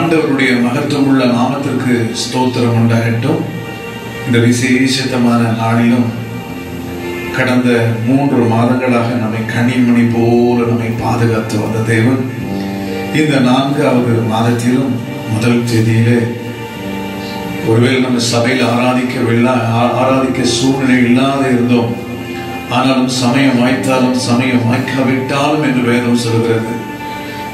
ஆண்டவருடைய மகத்துவமுள்ள நாமத்திற்கு ஸ்தோத்திரம் உண்டாகட்டும். இந்த விசேஷத்தமான நாளிலும் கடந்த மூன்று மாதங்களாக நம்மை கனிமணி போல நம்மை பாதுகாத்து வந்த தேவன் இந்த நான்காவது மாதத்திலும் முதல் தேதியிலே ஒருவேளை நம்ம சபையில் ஆராதிக்கவில்லை ஆ- ஆராதிக்க சூழ்நிலை இல்லாத இருந்தோம். ஆனாலும் சமயம் வாய்த்தாலும் சமயம் வாய்க்காவிட்டாலும் என்று வேதம் சொல்கிறது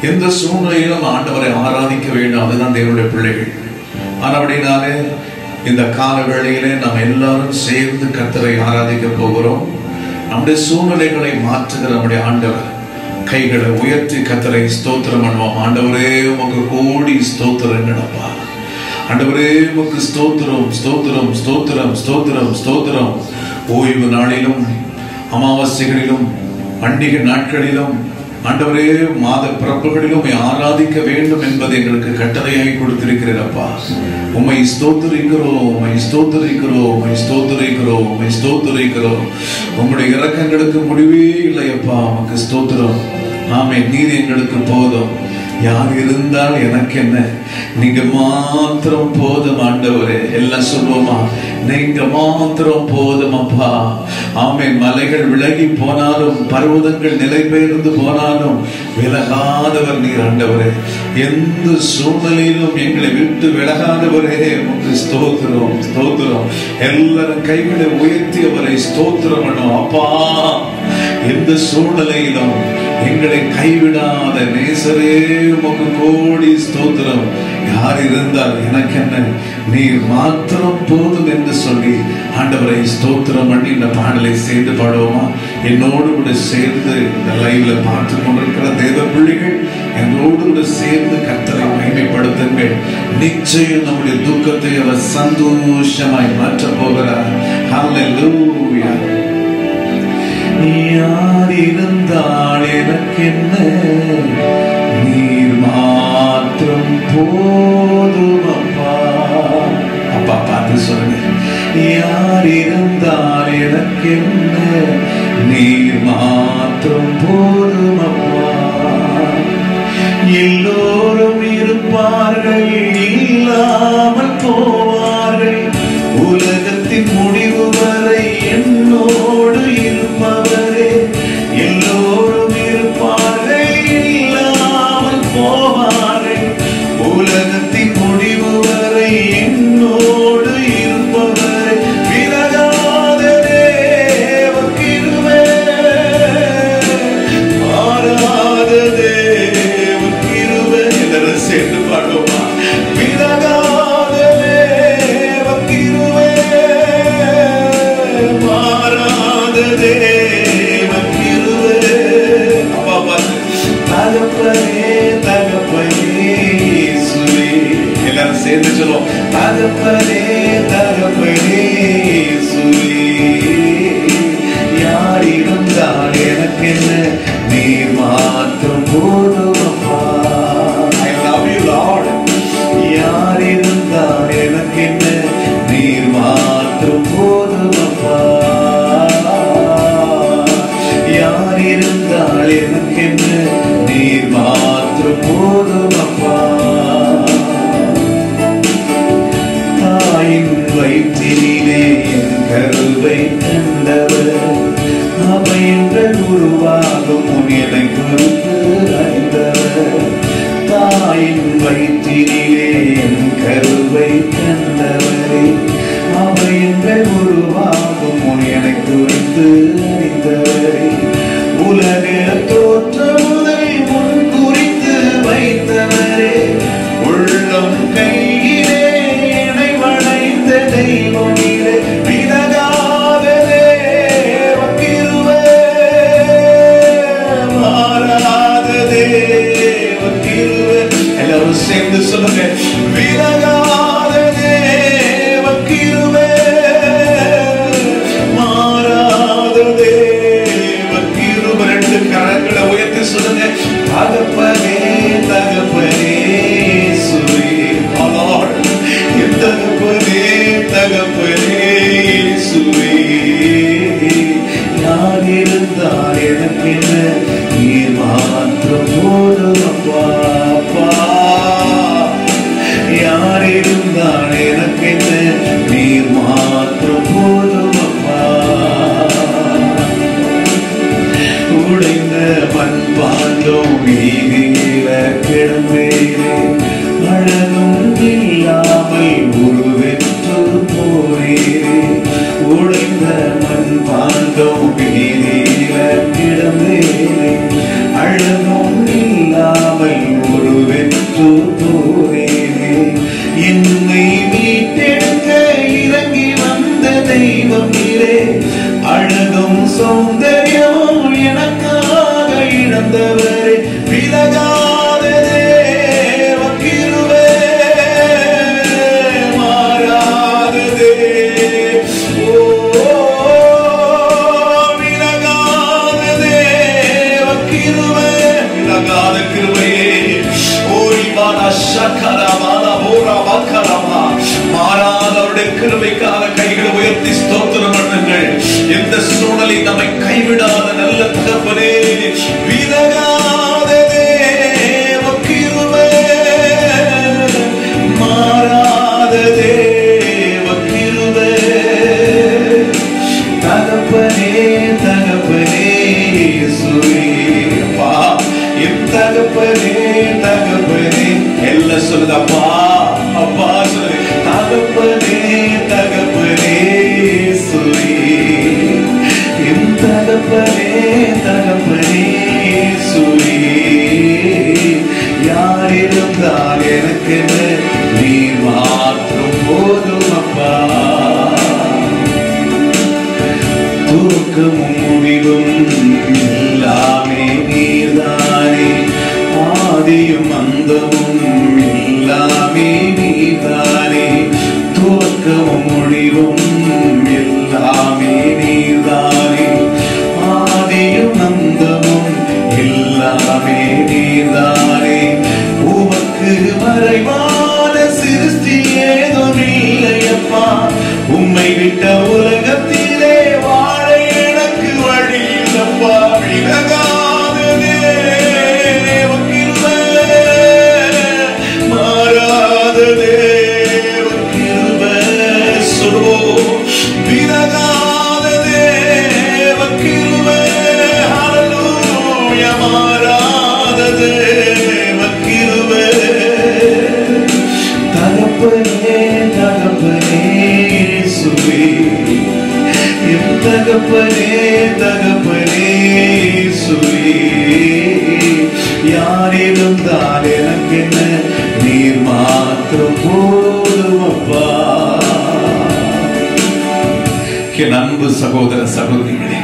எந்த சூழ்நிலையிலும் ஆண்டவரை ஆராதிக்க வேண்டும். அதுதான் தேவனுடைய பிள்ளைகள். ஆனபடினாலே இந்த கால வேளையிலே நாம் எல்லாரும் சேர்ந்து கத்தரை ஆராதிக்க போகிறோம். நம்முடைய சூழ்நிலைகளை மாற்றுகிற நம்முடைய ஆண்டவர். கைகளை உயர்த்தி கத்தரை ஸ்தோத்திரம் பண்ணுவோம். ஆண்டவரே உங்க கோடி ஸ்தோத்திரம் நடப்பா ஆண்டவரே உமக்கு ஸ்தோத்திரம் ஸ்தோத்திரம் ஸ்தோத்திரம் ஸ்தோத்திரம் ஸ்தோத்திரம். ஓய்வு நாளிலும் அமாவாசைகளிலும் பண்டிகை நாட்களிலும் ஆண்டவரே மாத பிறப்புகளிலும் உம்மை ஆராதிக்க வேண்டும் என்பது எங்களுக்கு கட்டளையாகி கொடுத்திருக்கிறப்பா உமை ஸ்தோத்திரிக்கிறோம் உம்மை ஸ்தோத்திரிக்கிறோம் உம்மை ஸ்தோத்திரிக்கிறோம் உம்மை ஸ்தோத்திரிக்கிறோம். உங்களுடைய இறக்கங்களுக்கு முடிவே இல்லையப்பா உமக்கு ஸ்தோத்திரம். ஆமே நீர் எங்களுக்கு போதும். யார் இருந்தால் எனக்கு என்ன நீங்க மாத்திரம் போதும் ஆண்டவரே. எல்லாம் சொல்லுவோமா? நீங்க மாத்திரம் போதும் அப்பா. ஆமே மலைகள் விலகி போனாலும் பர்வதங்கள் நிலை பெயர்ந்து போனாலும் விலகாதவர் நீர் ஆண்டவரே. எந்த சூழ்நிலையிலும் எங்களை விட்டு விலகாதவரே. உங்க ஸ்தோத்திரம் ஸ்தோத்திரம். எல்லாரும் கைகளை உயர்த்தி அவரை ஸ்தோத்திரம் பண்ணும் அப்பா எந்த சூழ்நிலையிலும் எங்களை கைவிடாத நேசரே உமக்கு கோடி ஸ்தோத்திரம். யார் இருந்தால் எனக்கு என்ன நீர் மாத்திரம் போதும் என்று சொல்லி ஆண்டவரை ஸ்தோத்திரம் பண்ணி இந்த பாடலை சேர்ந்து பாடுவோமா? என்னோடு கூட சேர்ந்து இந்த லைவ்ல பார்த்து கொண்டிருக்கிற தேவ பிள்ளைகள் எங்களோடு கூட சேர்ந்து கத்தரை மகிமைப்படுத்துங்கள். நிச்சயம் நம்முடைய துக்கத்தை அவர் சந்தோஷமாய் மாற்றப் போகிறார். ஹalleluya யார் இருந்தால் எனக்கென்ன? நீர் மாத்திரம் போதும் அப்பா. அப்பா பார்த்து சொல்லுங்க. யார் இருந்தால் எனக்கென்ன? நீர் மாத்திரம் போதும் அப்பா. எல்லோரும் இருப்பார்கள் இல்லாமல் போவார்கள். உலகத்தின் முடி சொல்லுவோம் தகப்பனே நம்மை கைவிடாத நல்ல தகப்பனே விலகாத தேவ கிருபை மாறாத தேவ கிருபை தகப்பனே தகப்பனே இயேசுவே என் தகப்பனே தகப்பனே. எல்லாம் சொல்லுதப்பா ും മുടിവും தகப்பனே தகப்பனே இயேசுவே. யார் இருந்தால் எனக்கு என்ன நீர் மாத்திரம் போதுமப்பா என் அன்பு சகோதர சகோதரிகளே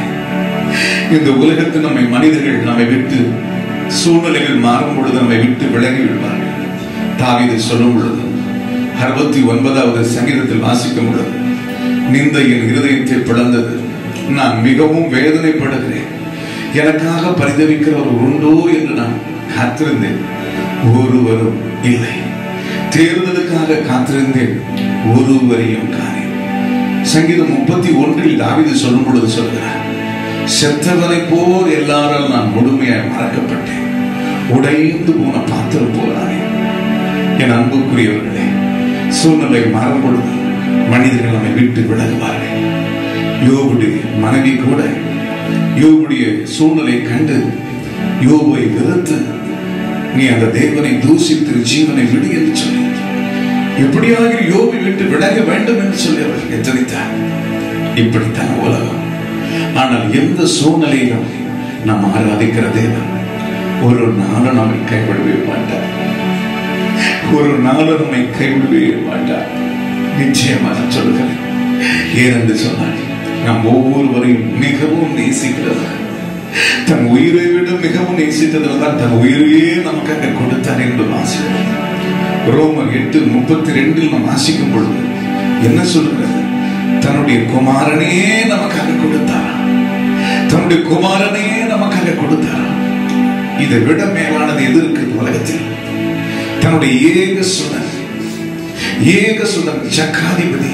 இந்த உலகத்தில் நம்மை மனிதர்கள் நம்மை விட்டு சூழ்நிலைகள் மாறும் பொழுது நம்மை விட்டு விலகி விடுவார்கள் தாவிதை சொல்லும் பொழுது அறுபத்தி ஒன்பதாவது சங்கீதத்தில் வாசிக்கும் பொழுது நிந்த என் இருதயத்தை பிளந்தது. நான் மிகவும் வேதனைப்படுகிறேன். எனக்காக பரிதவிக்கிறவர் உண்டோ என்று நான் காத்திருந்தேன். ஒருவரும் இல்லை. தேர்தலுக்காக காத்திருந்தேன். ஒருவரையும் காணேன். சங்கீதம் முப்பத்தி ஒன்றில் தாவிது சொல்லும் பொழுது சொல்கிறார் செத்தவனை போல் எல்லாரும் நான் முழுமையாய் மறக்கப்பட்டேன். உடைந்து போன பாத்திரம் போலானே என் அன்புக்குரியவர்களே சூழ்நிலை மாறும் பொழுது மனிதர்கள் நம்மை விட்டு விலகுவார்கள். யோபுடைய மனைவி கூட யோபுடைய சூழ்நிலை கண்டு யோபை வெறுத்து நீ அந்த தேவனை தூசித்து ஜீவனை விடு என்று சொல்லி எப்படியாக யோபி விட்டு விலக வேண்டும் என்று சொல்லி அவர் எச்சரித்தார். இப்படித்தான் உலகம். ஆனால் எந்த சூழ்நிலையிலும் நாம் ஆராதிக்கிற தேவன் ஒரு நாளும் நம்மை கைவிடவே மாட்டார். ஒரு நாளும் நம்மை கைவிடவே மாட்டார். நிச்சயமாக சொல்கிறேன் ஏனென்று சொன்னார்? நாம் ஒவ்வொருவரையும் மிகவும் நேசிக்கிறவர். தன் உயிரை விட மிகவும் நேசித்ததில் தான் தன் உயிரையே நமக்காக கொடுத்தார் என்று வாசிக்கிறோம் ரோமர் எட்டு முப்பத்தி ரெண்டில் நாம் வாசிக்கும் பொழுது என்ன சொல்லுங்க தன்னுடைய குமாரனே நமக்காக கொடுத்தார்? தன்னுடைய குமாரனே நமக்காக கொடுத்தார்? இதை விட மேலானது எது இருக்குது உலகத்தில்? தன்னுடைய ஏக சுதன் ஏக சுதன் சக்காதிபதி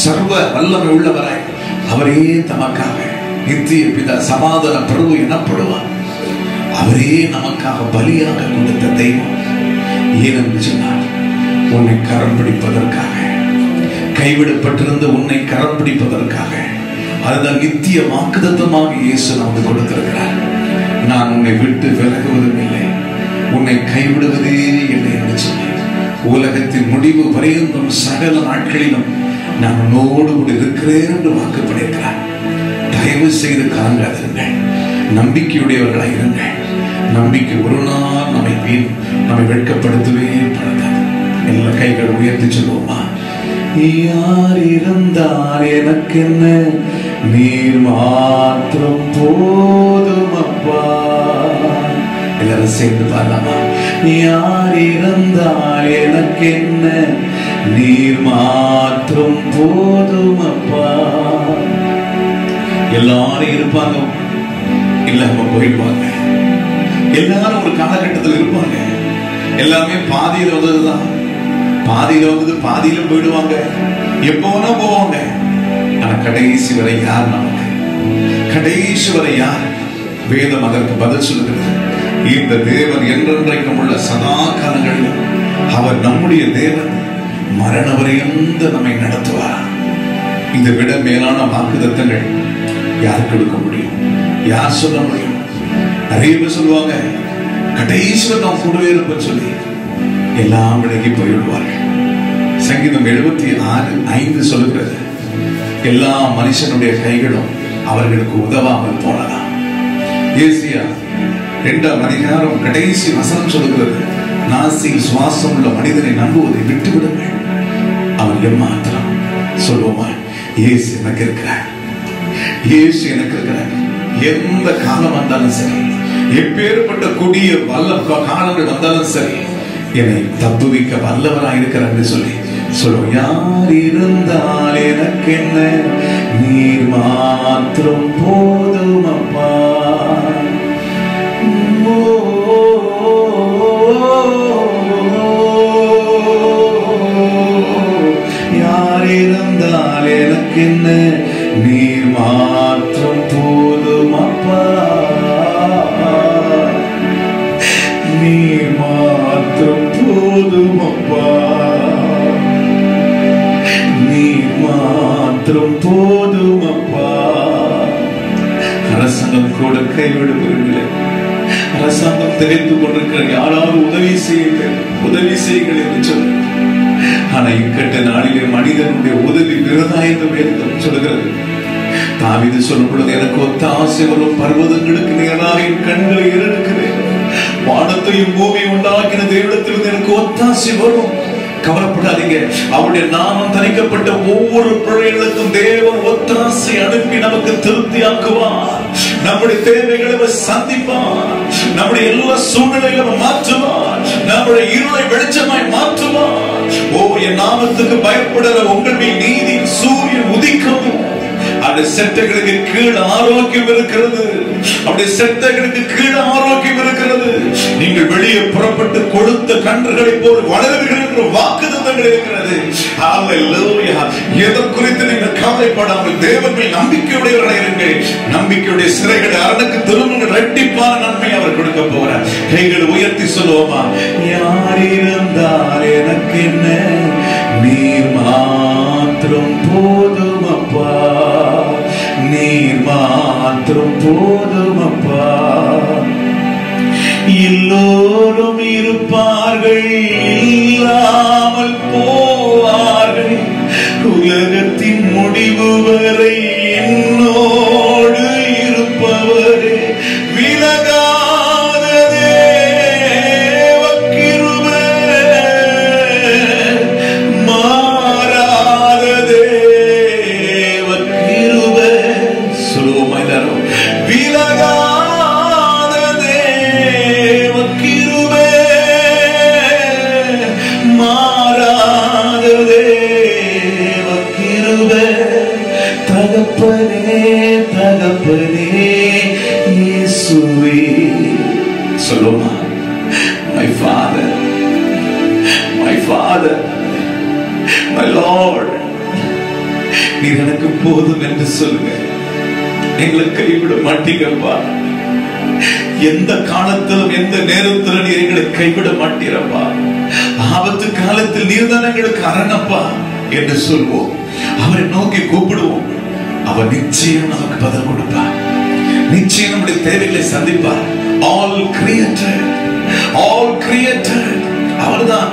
சர்வ வல்லமை உள்ளவராய் அவரே தமக்காக நித்திய பிதா சமாதான பிரபு எனப்படுவார். அவரே நமக்காக பலியாக கொடுத்த தெய்வம். ஏனென்று சொன்னார் உன்னை கரம் பிடிப்பதற்காக கைவிடப்பட்டிருந்த உன்னை கரம் பிடிப்பதற்காக அதுதான் நித்திய வாக்குதத்தமாக இயேசு நமக்கு கொடுத்திருக்கிறார். நான் உன்னை விட்டு விலகுவதும் இல்லை உன்னை கைவிடுவதே இல்லை என்று சொன்னேன். உலகத்தின் முடிவு வரையும் சகல நாட்களிலும் நான் உன்னோடு கூட இருக்கிறேன் என்று வாக்கு பண்ணியிருக்கிறார் தயவு செய்து கலங்காதிருங்கள் நம்பிக்கையுடையவர்களாக இருங்கள். நம்பிக்கை ஒரு நாள் நம்மை வீண் நம்மை வெட்கப்படுத்தவே கைகள் உயர்த்தி சொல்லுவோமா? யார் இருந்தால் எனக்கு என்ன நீர் மாத்திரம் போதும் அப்பா. எல்லாரும் சேர்ந்து பாடலாமா? யார் இருந்தால் எனக்கு என்ன நீர் மாத்திரம் போதும் அப்பா எல்லாரும் இருப்பாங்க. இல்லாம போயிடுவாங்க. எல்லாரும் ஒரு காலகட்டத்தில் இருப்பாங்க. எல்லாமே பாதியில் வந்ததுதான் பாதியில வந்தது பாதியில போயிடுவாங்க. எப்போ போவாங்க. ஆனா கடைசி வரை யார் நமக்கு? கடைசி வரை யார்? வேதம் அதற்கு பதில் சொல்லுகிறது. இந்த தேவன் என்றென்றைக்கும் உள்ள சதா காலங்களில் அவர் நம்முடைய தேவன். மரண வரையந்த நம்மை நடத்துவார் இதை விட மேலான வாக்குதத்தங்கள் யார் கொடுக்க முடியும்? யார் சொல்ல முடியும்? நிறைய பேர் சொல்லுவாங்க கடைசியில் நான் கூடவே இருப்ப சொல்லி. எல்லாம் விலகி போய்விடுவார்கள் சங்கீதம் எழுபத்தி ஆறு ஐந்து சொல்லுகிறது எல்லா மனுஷனுடைய கைகளும் அவர்களுக்கு உதவாமல் போனதாம். ஏசியா இரண்டாம் அதிகாரம் கடைசி வசனம் சொல்லுகிறது நாசி சுவாசம் உள்ள மனிதனை நம்புவதை விட்டுவிடுங்கள். அவர் எம்மாத்திரம் சொல்லுவோமா இயேசு எனக்கு இருக்கிறார். இயேசு எனக்கு இருக்கிறார். எந்த காலம் வந்தாலும் சரி எப்பேற்பட்ட கொடிய வல்ல காலங்கள் வந்தாலும் சரி என்னை தப்புவிக்க வல்லவராக இருக்கிறார் சொல்லி சொல்லுவோம் யார் இருந்தால் எனக்கு என்ன? நீர் மாத்திரம் போதும் அப்பா. அரசாங்கம் கூட கைவிடுவதில்லை அரசாங்கம் தெரிந்து கொண்டிருக்கிற யாராவது உதவி செய்யுங்கள். உதவி செய்யுங்கள் என்று சொல்லு ஆனா இக்கட்ட நாளிலே மனிதனுடைய உதவி விரதா என்று வேதம் சொல்கிறது தாவிது சொல்லும் பொழுது எனக்கு ஒத்த ஆசை வரும் பர்வதங்களுக்கு நேராக என் கண்களை இருக்கிறேன் வானத்தையும் பூமி உண்டாக்கின தேவடத்திலிருந்து எனக்கு ஒத்தாசை வரும். கவலைப்படாதீங்க. அவருடைய நாமம் தணிக்கப்பட்ட ஒவ்வொரு பிள்ளைகளுக்கும் தேவன் ஒத்தாசை அனுப்பி நமக்கு திருப்தியாக்குவார். நம்முடைய தேவைகளை சந்திப்பான் நம்முடைய எல்லா சூழ்நிலைகளும் மாற்றுவான் நம்முடைய இருளை வெளிச்சமாய் மாற்றுவான் ஓ என் நாமத்துக்கு பயப்படுற உங்கள் மேல் நீதி சூரியன் உதிக்கும் அப்படி செட்டைகளுக்கு கீழ் ஆரோக்கியம் இருக்கிறது. அப்படி செட்டைகளுக்கு கீழ் ஆரோக்கியம் இருக்கிறது. நீங்கள் வெளியே புறப்பட்டு கொடுத்த கன்றுகளை போல் வளருவீர்கள் என்ற வாக்குதங்கள் இருக்கிறது. எதை குறித்து நீங்கள் கவலைப்படாமல் தேவர்கள் மேல் நம்பிக்கையுடையவர்களாக இருங்கள். நம்பிக்கையுடைய சிறைகளை அரணுக்கு திரும்ப ரெட்டிப்பான நன்மை அவர் கொடுக்க போகிறார். கைகளை உயர்த்தி சொல்லுவோமா? யார் இருந்தால் எனக்கு என்ன? நீ மாத்திரம் போதும் அப்பா. நீர் மாத்திரம் போதும் அப்பா எல்லோரும் இருப்பார்கள் இல்லாமல் போவார்கள். உலகத்தின் முடிவு வரை கைவிட மாட்டீரப்பா ஆபத்து காலத்தில் நீர் எங்களுக்கு அரணப்பா என்று சொல்வோம். அவரை நோக்கி கூப்பிடுவோம். அவர் நிச்சயம் நமக்கு பதில் கொடுப்பார். நிச்சயம் நம்முடைய தேவைகளை சந்திப்பார். ஆல் கிரியேட்டட் ஆல் கிரியேட்டட் அவர்தான்.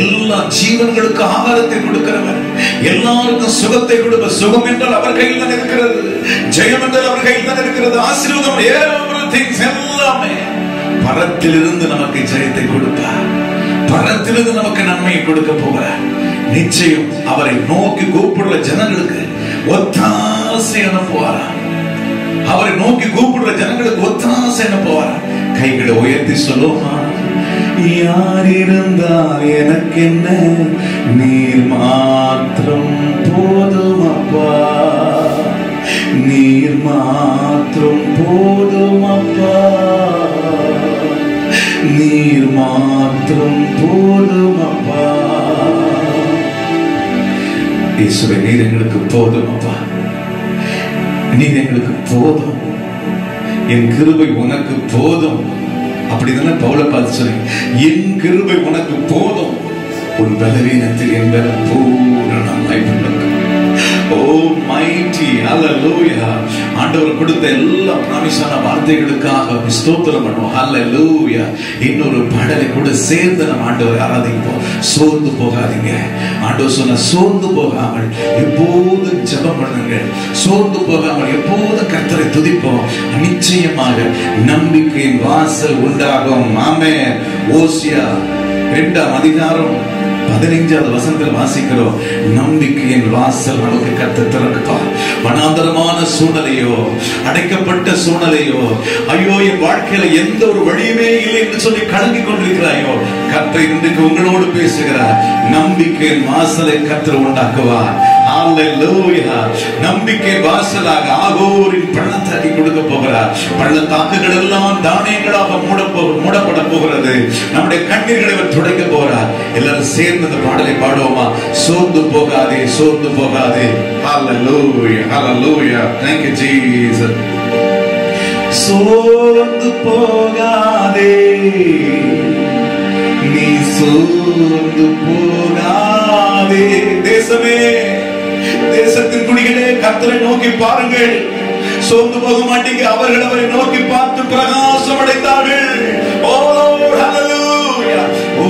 எல்லா ஜீவன்களுக்கு ஆகாரத்தை கொடுக்கிறவர். எல்லாருக்கும் சுகத்தை கொடுப்ப சுகம் என்றால் அவர் கையில் தான் இருக்கிறது. ஜெயம் என்றால் அவர் கையில் தான் இருக்கிறது. ஆசீர்வாதம். Everything பரத்திலிருந்து நமக்கு ஜெயத்தை கொடுப்பார். பரத்திலிருந்து நமக்கு நன்மையை கொடுக்க போகிறார். நிச்சயம் அவரை நோக்கி கூப்பிடுற ஜனங்களுக்கு ஒத்தாசை அனுப்புவாரா? அவரை நோக்கி கூப்பிடுற ஜனங்களுக்கு ஒத்தாசை அனுப்புவாரா? கைகளை உயர்த்தி சொல்லுமா யார் இருந்தால் எனக்கு என்ன நீர் மாத்திரம் போதும் அப்பா. நீர் மாத்திரம் போதும் அப்பா. நீர் மாத்திரம் போதும் அப்பா. இயேசுவே நீர் எங்களுக்கு போதும் அப்பா. நீர் எங்களுக்கு போதும். என் கிருபை உனக்கு போதும். அப்படிதானே பவுல பார்த்து சொல்லி என் கிருபை உனக்கு போதும். உன் பலவீனத்தில் என் பல பூரணமாய் விளங்கும். ஓ மைட்டி ஹalleluya ஆண்டவர் கொடுத்த எல்லா பிராமிஸான வார்த்தைகளுக்காக ஸ்தோத்திரம் பண்ணுவோம். ஹalleluya இன்னொரு பாடலை கூட சேர்ந்து நம்ம ஆண்டவரை ஆராதிப்போம். சோர்ந்து போகாதீங்க. ஆண்டவர் சொன்ன சோர்ந்து போகாமல் எப்போதும் ஜெபம் பண்ணுங்க சோர்ந்து போகாமல் எப்போதும் கர்த்தரை துதிப்போம். நிச்சயமாக நம்பிக்கையின் வாசல் உண்டாகும். ஆமே ஓசியா ரெண்டாம் அதிகாரம் பதினைஞ்சாவது வசனத்தில் வாசிக்கிறோம் நம்பிக்கையின் வாசல் நமக்கு கத்து திறக்குப்பா வனாந்தரமான சூழ்நிலையோ அடைக்கப்பட்ட சூழ்நிலையோ ஐயோ என் வாழ்க்கையில எந்த ஒரு வழியுமே இல்லை என்று சொல்லி கலங்கி கொண்டிருக்கிறாயோ கத்தை இன்றைக்கு உங்களோடு பேசுகிறார். நம்பிக்கையின் வாசலை கத்திர உண்டாக்குவார். நம்பிக்கை வாசலாக ஆகோரின் பள்ளத்தாக்கி கொடுக்க போகிறார். பள்ளத்தாக்குகள் எல்லாம் தானியங்களாக மூடப்பட போகிறது. நம்முடைய கண்ணீர்களை அவர் துடைக்க போகிறார். எல்லாரும் சேர்ந்து இந்த பாடலை பாடுவோமா? சோர்ந்து போகாதே சோர்ந்து போகாதே. சோர்ந்து போகாதே. நீ சோர்ந்து போகாதே. தேசமே. தேசத்தின் குடிகளே கத்தரை நோக்கி பாருங்கள். சோர்ந்து போக மாட்டீங்க. அவர்கள் அவரை நோக்கி பார்த்து பிரகாசம் அடைந்தார்கள் ஓ ஹalleluya ஓ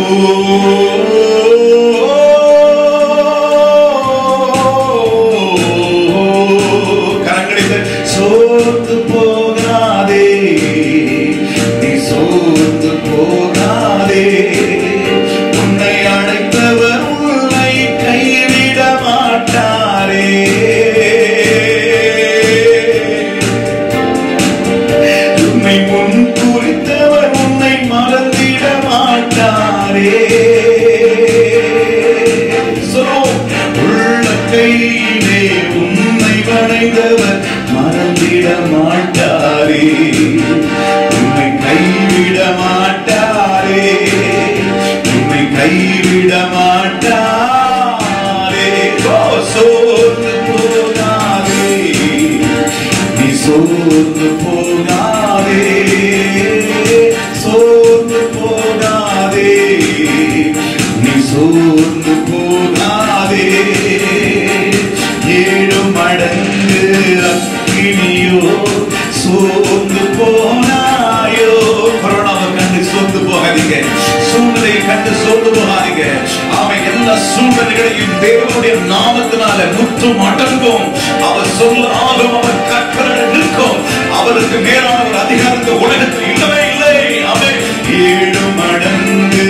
பாருங்க அவன் எல்லா சூழ்நிலைகளையும் தேவனுடைய நாமத்தினால முற்று மடங்கும் அவர் சொல்லாலும் அவர் கற்பனை நிற்கும். அவருக்கு மேலான ஒரு அதிகாரத்தை உலகத்தில் இல்லவே இல்லை. அவன் ஏழு மடங்கு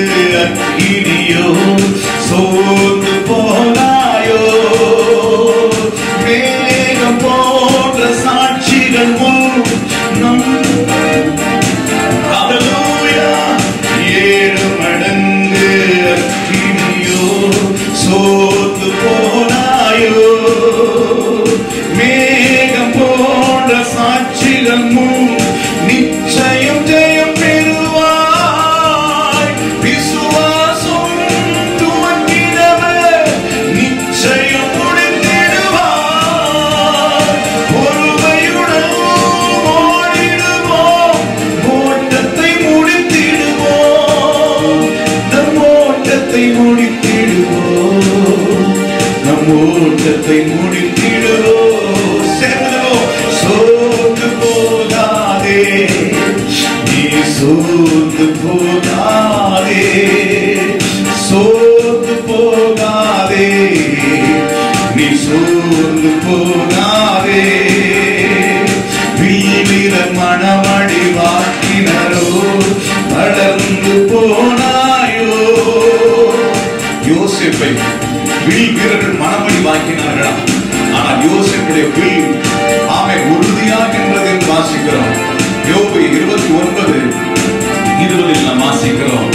இனியோ சோர்ந்து போனாயோ நடந்து போனாயோ? யோசிப்பை வில் வீரர்கள் மனமடி வாங்கினார்களா? ஆனால் யோசிப்புடைய வில் ஆமை உறுதியாக நின்றது என்று வாசிக்கிறோம். யோபு இருபத்தி ஒன்பது இருபதில் நாம் வாசிக்கிறோம்.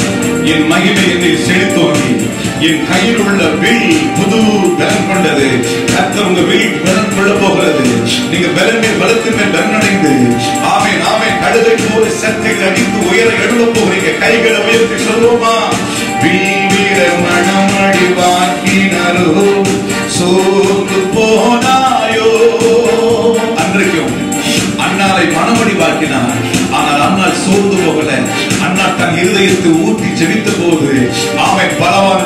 என் மகிமை என்னை செலுத்தும். என் கையில் உள்ள வில் புது பலன் கொண்டது. கத்தர் உங்க வில் பலன் கொள்ள போகிறது. நீங்க பலமே பலத்துமே பலன் அடைந்து ஆமே நாமே கழுதை போல சக்திகள் அடித்து உயர எழுத போகிறீங்க. கைகளை உயர்த்தி சொல்லுவோமா? வில் வீர மணமடி வாக்கினரோ சோர்ந்து போனாயோ? அண்ணாவை மனமடி வாக்கினார் ஆனால் அண்ணா சோர்ந்து போகல. அண்ணா தன் இருதயத்தை ஊற்றி செவித்த போது அவை பலவான்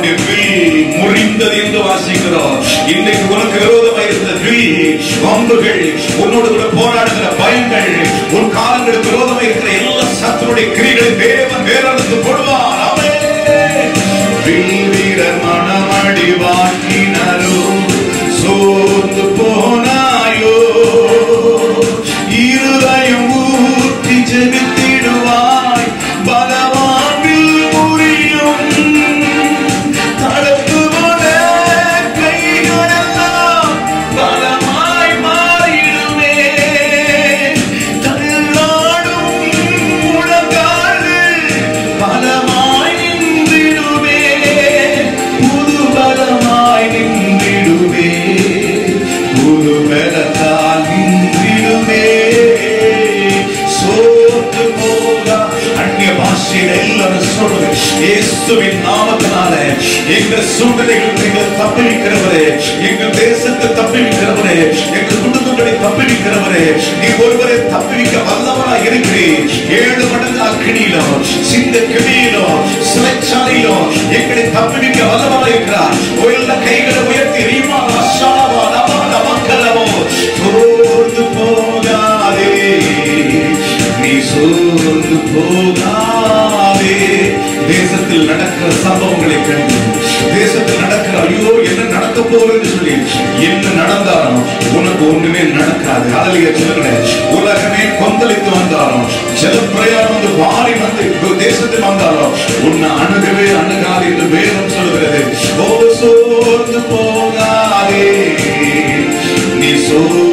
முறிந்தது என்று வாசிக்கிறோம். இன்றைக்கு உனக்கு விரோதமாக இருந்த வில் வம்புகள் உன்னோடு கூட போராடுகிற பயங்கள் உன் காலங்களுக்கு விரோதமாக இருக்கிற எல்லா சத்துருடைய கிரிகளை தேவன் வேறறுத்து போடுவார். வீரர் மனமடி சோர்ந்து போனாயோ சூழ்நிலைகள் நீங்கள் தப்பிக்கிறவரே எங்கள் தேசத்தை தப்பிக்கிறவரே எங்கள் குடும்பங்களை தப்பிக்கிறவரே நீ ஒருவரை தப்பிக்க வல்லவரா இருக்கிறீர். ஏழு மடங்கு அக்கினியிலோ சிந்த கிணியிலோ சிலைச்சாலையிலும் எங்களை தப்பிக்க வல்லவரா நடக்க என்று சொல்லி என்ன நடந்தாலும் உனக்கு ஒண்ணுமே நடக்காது. அதில் சொல்லுகிறேன் உலகமே கொந்தளித்து வந்தாலும் ஜல பிரயாணம் வந்து வாரி வந்து இப்போ தேசத்தில் வந்தாலும் உன்னை அணுகவே அணுகாது என்று வேதம் சொல்கிறது. ஓ சோர்ந்து போகாதே. நீ சோர்ந்து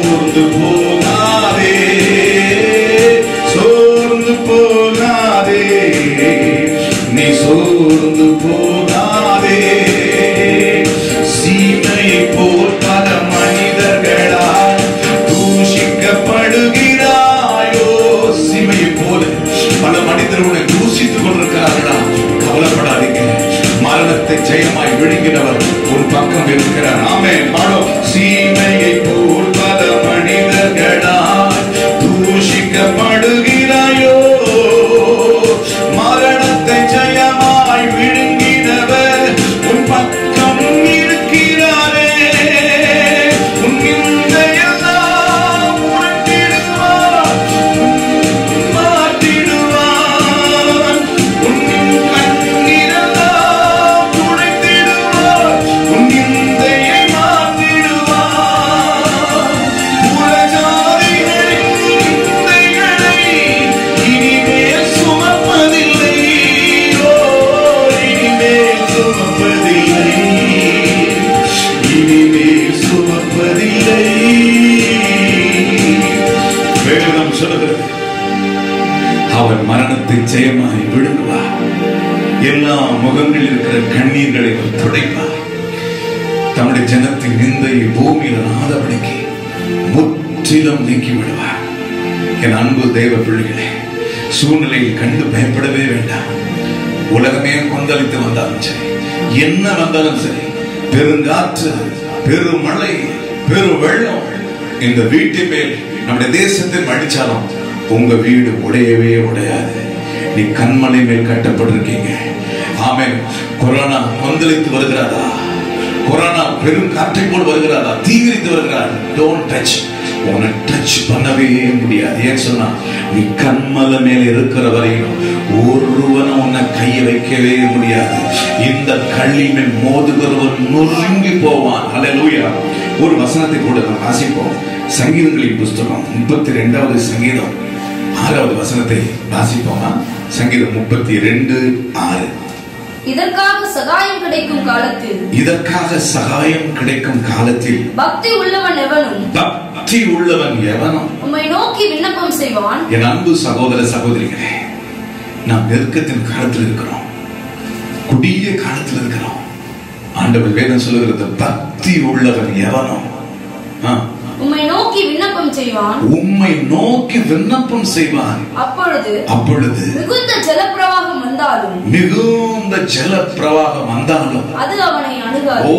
கண்ணீர்களை துடைப்பார் தம்முடைய ஜனத்தின் நிந்தையை பூமியில் ஆதபடிக்கு முற்றிலும் நீக்கி விடுவார் என் அன்பு தெய்வ பிள்ளைகளே சூழ்நிலையை கண்டு பயப்படவே வேண்டாம். உலகமே கொந்தளித்து வந்தாலும் சரி என்ன வந்தாலும் சரி பெருங்காற்று பெருமழை பெரு வெள்ளம் இந்த வீட்டின் மேல் நம்முடைய தேசத்தில் அடிச்சாலும் உங்க வீடு உடையவே உடையாது. நீ கண்மலை மேல் கட்டப்பட்டிருக்கீங்க. ஆமென். கொரோனா கொந்தளித்து வருகிறதா கொரோனா பெரும் காற்றை போல் வருகிறதா தீவிரித்து வருகிறார்? டோன்ட் டச் உன்னை டச் பண்ணவே முடியாது. ஏன் சொன்னா நீ கண்மல மேல இருக்கிற வரையும் ஒருவனும் உன்னை கையை வைக்கவே முடியாது. இந்த கள்ளிமை மோதுகிறவன் நொறுங்கி போவான். அல்லேலூயா ஒரு வசனத்தை கூட நாம் வாசிப்போம். சங்கீதங்களின் புஸ்தகம் முப்பத்தி ரெண்டாவது சங்கீதம். ஆறாவது வசனத்தை வாசிப்போமா? சங்கீதம் முப்பத்தி ரெண்டு ஆறு. இதற்காக சகாயம் கிடைக்கும் காலத்தில். இதற்காக சகாயம் கிடைக்கும் காலத்தில். பக்தி உள்ளவன் எவனும்? பக்தி உள்ளவன் எவனும்? உம்மை நோக்கி விண்ணப்பம் செய்வான். என் அன்பு சகோதர சகோதரிகளே நாம் நெருக்கத்தின் காலத்தில் இருக்கிறோம். குடிய காலத்தில் இருக்கிறோம். ஆண்டவர் வேதம் சொல்லுகிறது பக்தி உள்ளவன் எவனும்? உம்மை நோக்கி விண்ணப்பம் செய்வான். உம்மை நோக்கி விண்ணப்பம் செய்வான். அப்பொழுது அப்பொழுது மிகுந்த ஜலப்பிரவாகம் வந்தாலும் மிகுந்த ஜல பிரவாகம் வந்தாலும் அது அவனை அணுகாது. ஓ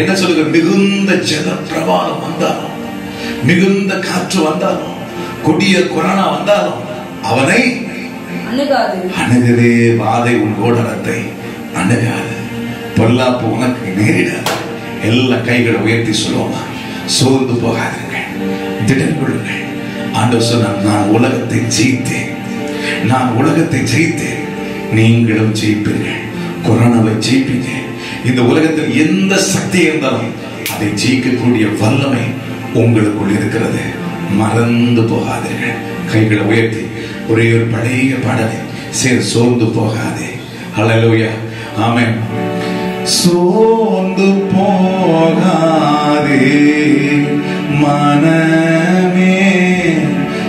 என்ன சொல்லுங்க மிகுந்த ஜல பிரவாகம் வந்தாலும் மிகுந்த காற்று வந்தாலும் கொடிய கொரோனா வந்தாலும் அவனை அணுகாது. அணுகவே வாதை உன் ஓடலத்தை அணுகாது. பொல்லாப்பு உனக்கு நேரிடாது. எல்லா கைகளை உயர்த்தி சொல்லுவோமா? சோர்ந்து போகாதீர்கள் திடன் கொள்ளுங்கள் ஆண்டவர் சொன்னார் நான் உலகத்தை ஜெயித்தேன். நான் உலகத்தை ஜெயித்தேன். நீங்களும் ஜெயிப்பீர்கள் கொரோனாவை ஜெயிப்பீங்க. இந்த உலகத்தில் எந்த சக்தி இருந்தாலும் அதை ஜெயிக்கக்கூடிய வல்லமை உங்களுக்குள் இருக்கிறது. மறந்து போகாதீர்கள் கைகளை உயர்த்தி ஒரே ஒரு பழைய பாடலை சேர் சோர்ந்து போகாதே. அழலோயா ஆமே சோர்ந்து போகாதே. மனமே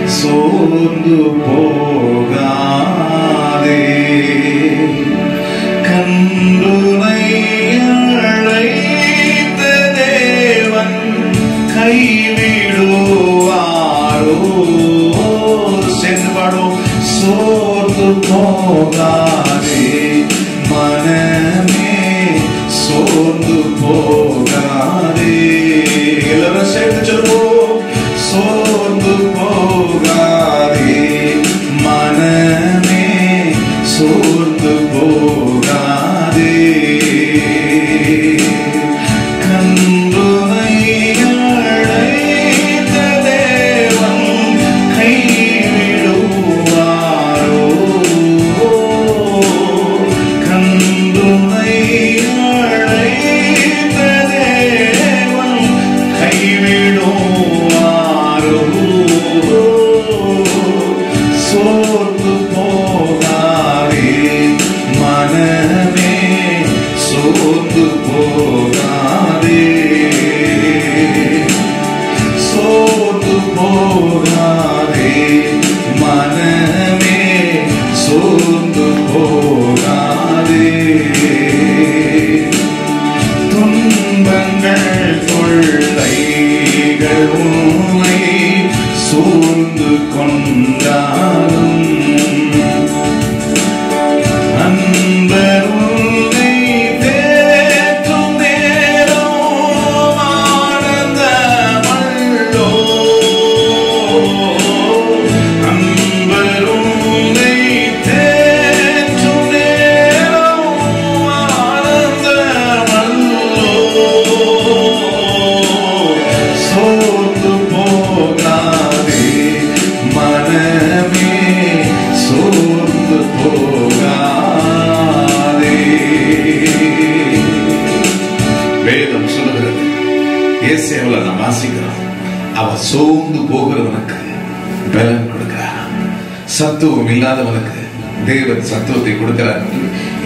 சோர்ந்து போகாதே. கன்றுனை அழைத்த தேவன் கைவிடுவாரோ? சென்று சோர்ந்து போகாதே. போகாதே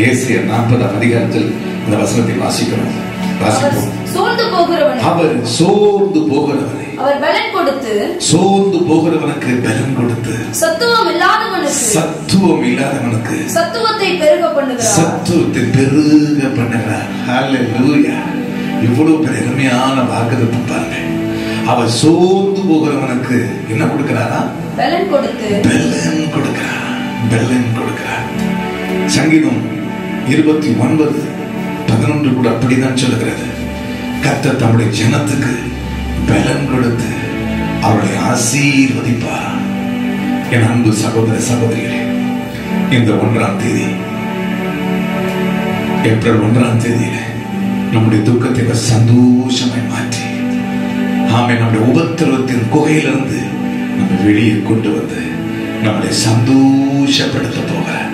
ஏசியர் நாற்பதாம் அதிகாரத்தில் இந்த வசனத்தை வாசிக்கிறோம். வாசிப்போம். சோர்ந்து போகிறவன் அவர் சோர்ந்து போகிறவனை. அவர் பலன் கொடுத்து சோர்ந்து போகிறவனுக்கு பலன் கொடுத்து. சத்துவம் இல்லாதவனுக்கு சத்துவம் இல்லாதவனுக்கு. சத்துவத்தை பெருக பண்ணுகிறார். சத்துவத்தை பெருக பண்ணுகிறார். ஹalleluya இவ்வளவு பெரிய அருமையான வாக்குத்தத்தம் பாருங்க அவர் சோர்ந்து போகிறவனுக்கு என்ன கொடுக்கிறாரா? பலன் கொடுத்து பெலன் கொடுக்கிறார். பெலன் கொடுக்கிறார். இருபத்தி ஒன்பது பதினொன்று கூட அப்படிதான் சொல்லுகிறது. கத்த தம்முடைய ஜனத்துக்கு பலன் கொடுத்து அவருடைய ஆசீர்வதிப்பார்? என் அன்பு சகோதர சகோதரிகளே இந்த ஒன்றாம் தேதி ஏப்ரல் ஒன்றாம் தேதியில நம்முடைய துக்கத்தை சந்தோஷமாய் மாற்றி ஆமை நம்முடைய உபத்திரவத்தின் குகையிலிருந்து நம்ம வெளியே கொண்டு வந்து நம்மளை சந்தோஷப்படுத்த போகிறார்.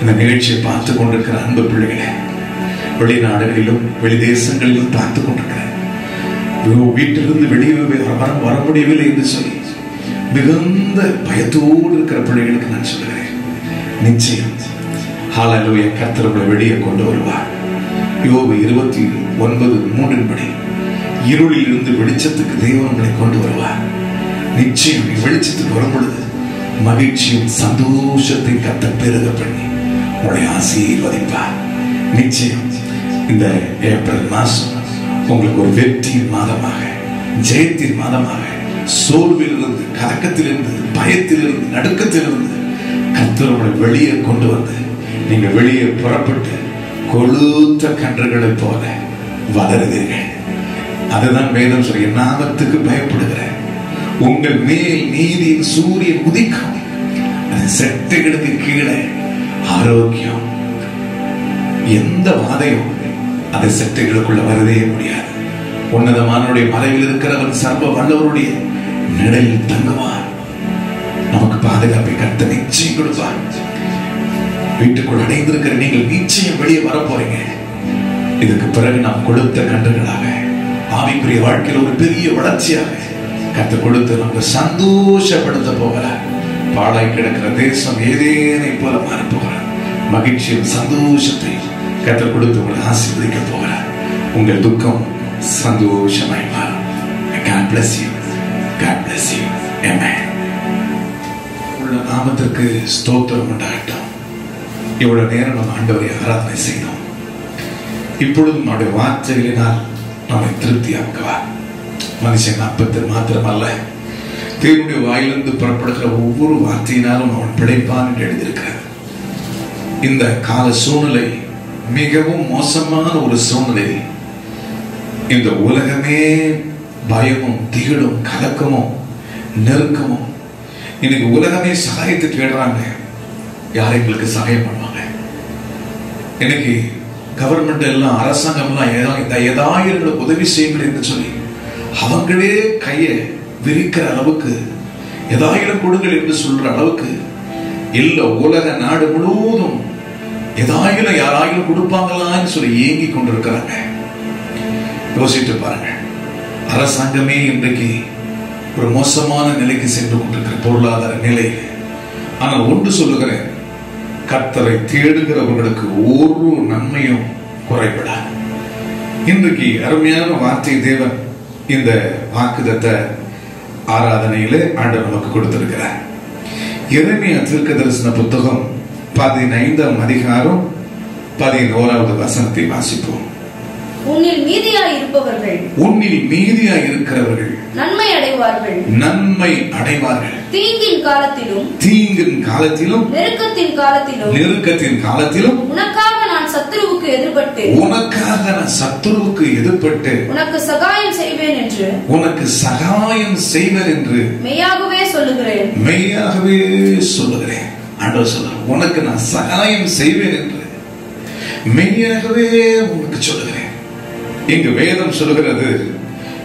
இந்த நிகழ்ச்சியை பார்த்து கொண்டிருக்கிற அன்பு பிள்ளைகளை வெளிநாடுகளிலும் வெளி தேசங்களிலும் பார்த்து கொண்டிருக்கிறேன். ஐயோ, வீட்டிலிருந்து வெளியே வர வர முடியவில்லை என்று சொல்லி மிகுந்த பயத்தோடு இருக்கிற பிள்ளைகளுக்கு நான் சொல்கிறேன் நிச்சயம் ஹalleluya கத்திரங்களை வெளியே கொண்டு வருவார். யோபு இருபத்தி ஒன்பது மூன்றின் படி இருளில் இருந்து வெளிச்சத்துக்கு தெய்வங்களை கொண்டு வருவார். நிச்சயம் வெளிச்சத்துக்கு வரும் பொழுது மகிழ்ச்சியும் சந்தோஷத்தை கத்த பெருக பண்ணி உங்களை ஆசீர்வதிப்பார். நிச்சயம் இந்த ஏப்ரல் மாசம் உங்களுக்கு ஒரு வெற்றியின் மாதமாக ஜெயத்தின் மாதமாக சோர்விலிருந்து கலக்கத்திலிருந்து பயத்திலிருந்து நடுக்கத்திலிருந்து கர்த்தர் வெளியே கொண்டு வந்து நீங்க வெளியே புறப்பட்டு கொழுத்த கன்றுகளை போல வளருவீர்கள். அதுதான் வேதம் சொல்லி நாமத்துக்கு பயப்படுகிறேன் உங்கள் மேல் நீதியின் சூரியன் உதிக்கும். அது செட்டைகளுக்கு கீழே ஆரோக்கியம் எந்த வாதையும் அந்த செட்டைகளுக்குள்ள வரவே முடியாது. உன்னதமானுடைய மறைவில் இருக்கிறவன் சர்வ வல்லவருடைய நிழலில் தங்குவார் நமக்கு பாதுகாப்பை கத்த நிச்சயம் கொடுப்பார். வீட்டுக்குள் அடைந்திருக்கிற நீங்கள் நிச்சயம் வெளியே வர போறீங்க இதுக்கு பிறகு நாம் கொடுத்த கன்றுகளாக ஆவிக்குரிய வாழ்க்கையில் ஒரு பெரிய வளர்ச்சியாக கத்து கொடுத்து நமக்கு சந்தோஷப்படுத்த போகிறார். பாழாய் கிடக்கிற தேசம் ஏதேனை போல மாறப்போகிறார். மகிழ்ச்சியும் சந்தோஷத்தை கற்றுக் கொடுத்து உங்களை ஆசீர்வதிக்க போகிறார். உங்கள் துக்கம் சந்தோஷமாய் மாறும். God bless you. God bless you. Amen. உள்ள நாமத்திற்கு ஸ்தோத்திரம் உண்டாகட்டும். இவ்வளவு நேரம் நம்ம ஆண்டவரை ஆராதனை செய்தோம். இப்பொழுதும் நம்முடைய வார்த்தைகளினால் நம்மை திருப்தியாக்குவார். மனுஷன் அப்பத்தில் மாத்திரமல்ல தேவனுடைய வாயிலிருந்து புறப்படுகிற ஒவ்வொரு வார்த்தையினாலும் அவன் பிழைப்பான் என்று எழுதியிருக்கிறார். இந்த கால சூழ்நிலை மிகவும் மோசமான ஒரு சூழ்நிலை. இந்த உலகமே பயமும் திகிலும் கலக்கமும் நெருக்கமும். இன்னைக்கு உலகமே சகாயத்தை தேடுறாங்க. யார் எங்களுக்கு சகாயம் பண்ணுவாங்க. இன்னைக்கு கவர்மெண்ட் எல்லாம் அரசாங்கம்லாம் ஏதா ஏதாவது எங்களுக்கு உதவி செய்யுங்கள் என்று சொல்லி அவங்களே கையை விரிக்கிற அளவுக்கு எதாயிரம் கொடுங்கள் என்று சொல்ற அளவுக்கு இல்ல உலக நாடு முழுவதும் எதாயிரம் யாராயிரம் கொடுப்பாங்களான்னு சொல்லி ஏங்கி கொண்டிருக்கிறாங்க. யோசித்து பாருங்க. அரசாங்கமே இன்றைக்கு ஒரு மோசமான நிலைக்கு சென்று கொண்டிருக்கிற பொருளாதார நிலை ஆனால் ஒன்று சொல்லுகிறேன் கத்தரை தேடுகிறவர்களுக்கு ஒரு நன்மையும் குறைபடாது இன்றைக்கு அருமையான வார்த்தை தேவன் இந்த வாக்குதத்தை ஆராதனையில ஆண்டவர் நமக்கு கொடுத்திருக்கிறார். இறைமையா தீர்க்க தரிசன புத்தகம் பதினைந்தாம் அதிகாரம் பதினோராவது வசனத்தை வாசிப்போம். உன்னில் மீதியாய் இருப்பவர்கள் உன்னில் மீதியாய் இருக்கிறவர்கள் நன்மை அடைவார்கள். நன்மை அடைவார்கள். தீங்கின் காலத்திலும் தீங்கின் காலத்திலும் நெருக்கத்தின் காலத்திலும் நெருக்கத்தின் காலத்திலும் உனக்காக சத்துருவுக்கு எதிர்பட்டு. உனக்காக நான் சத்துருவுக்கு எதிர்பட்டு. உனக்கு சகாயம் செய்வேன் என்று. உனக்கு சகாயம் செய்வர் என்று. மெய்யாகவே சொல்லுகிறேன். மெய்யாகவே சொல்லுகிறேன். ஆண்டவர் சொல்றார் உனக்கு நான் சகாயம் செய்வேன் என்று. மெய்யாகவே உனக்கு சொல்லுகிறேன். இங்கு வேதம் சொல்லுகிறது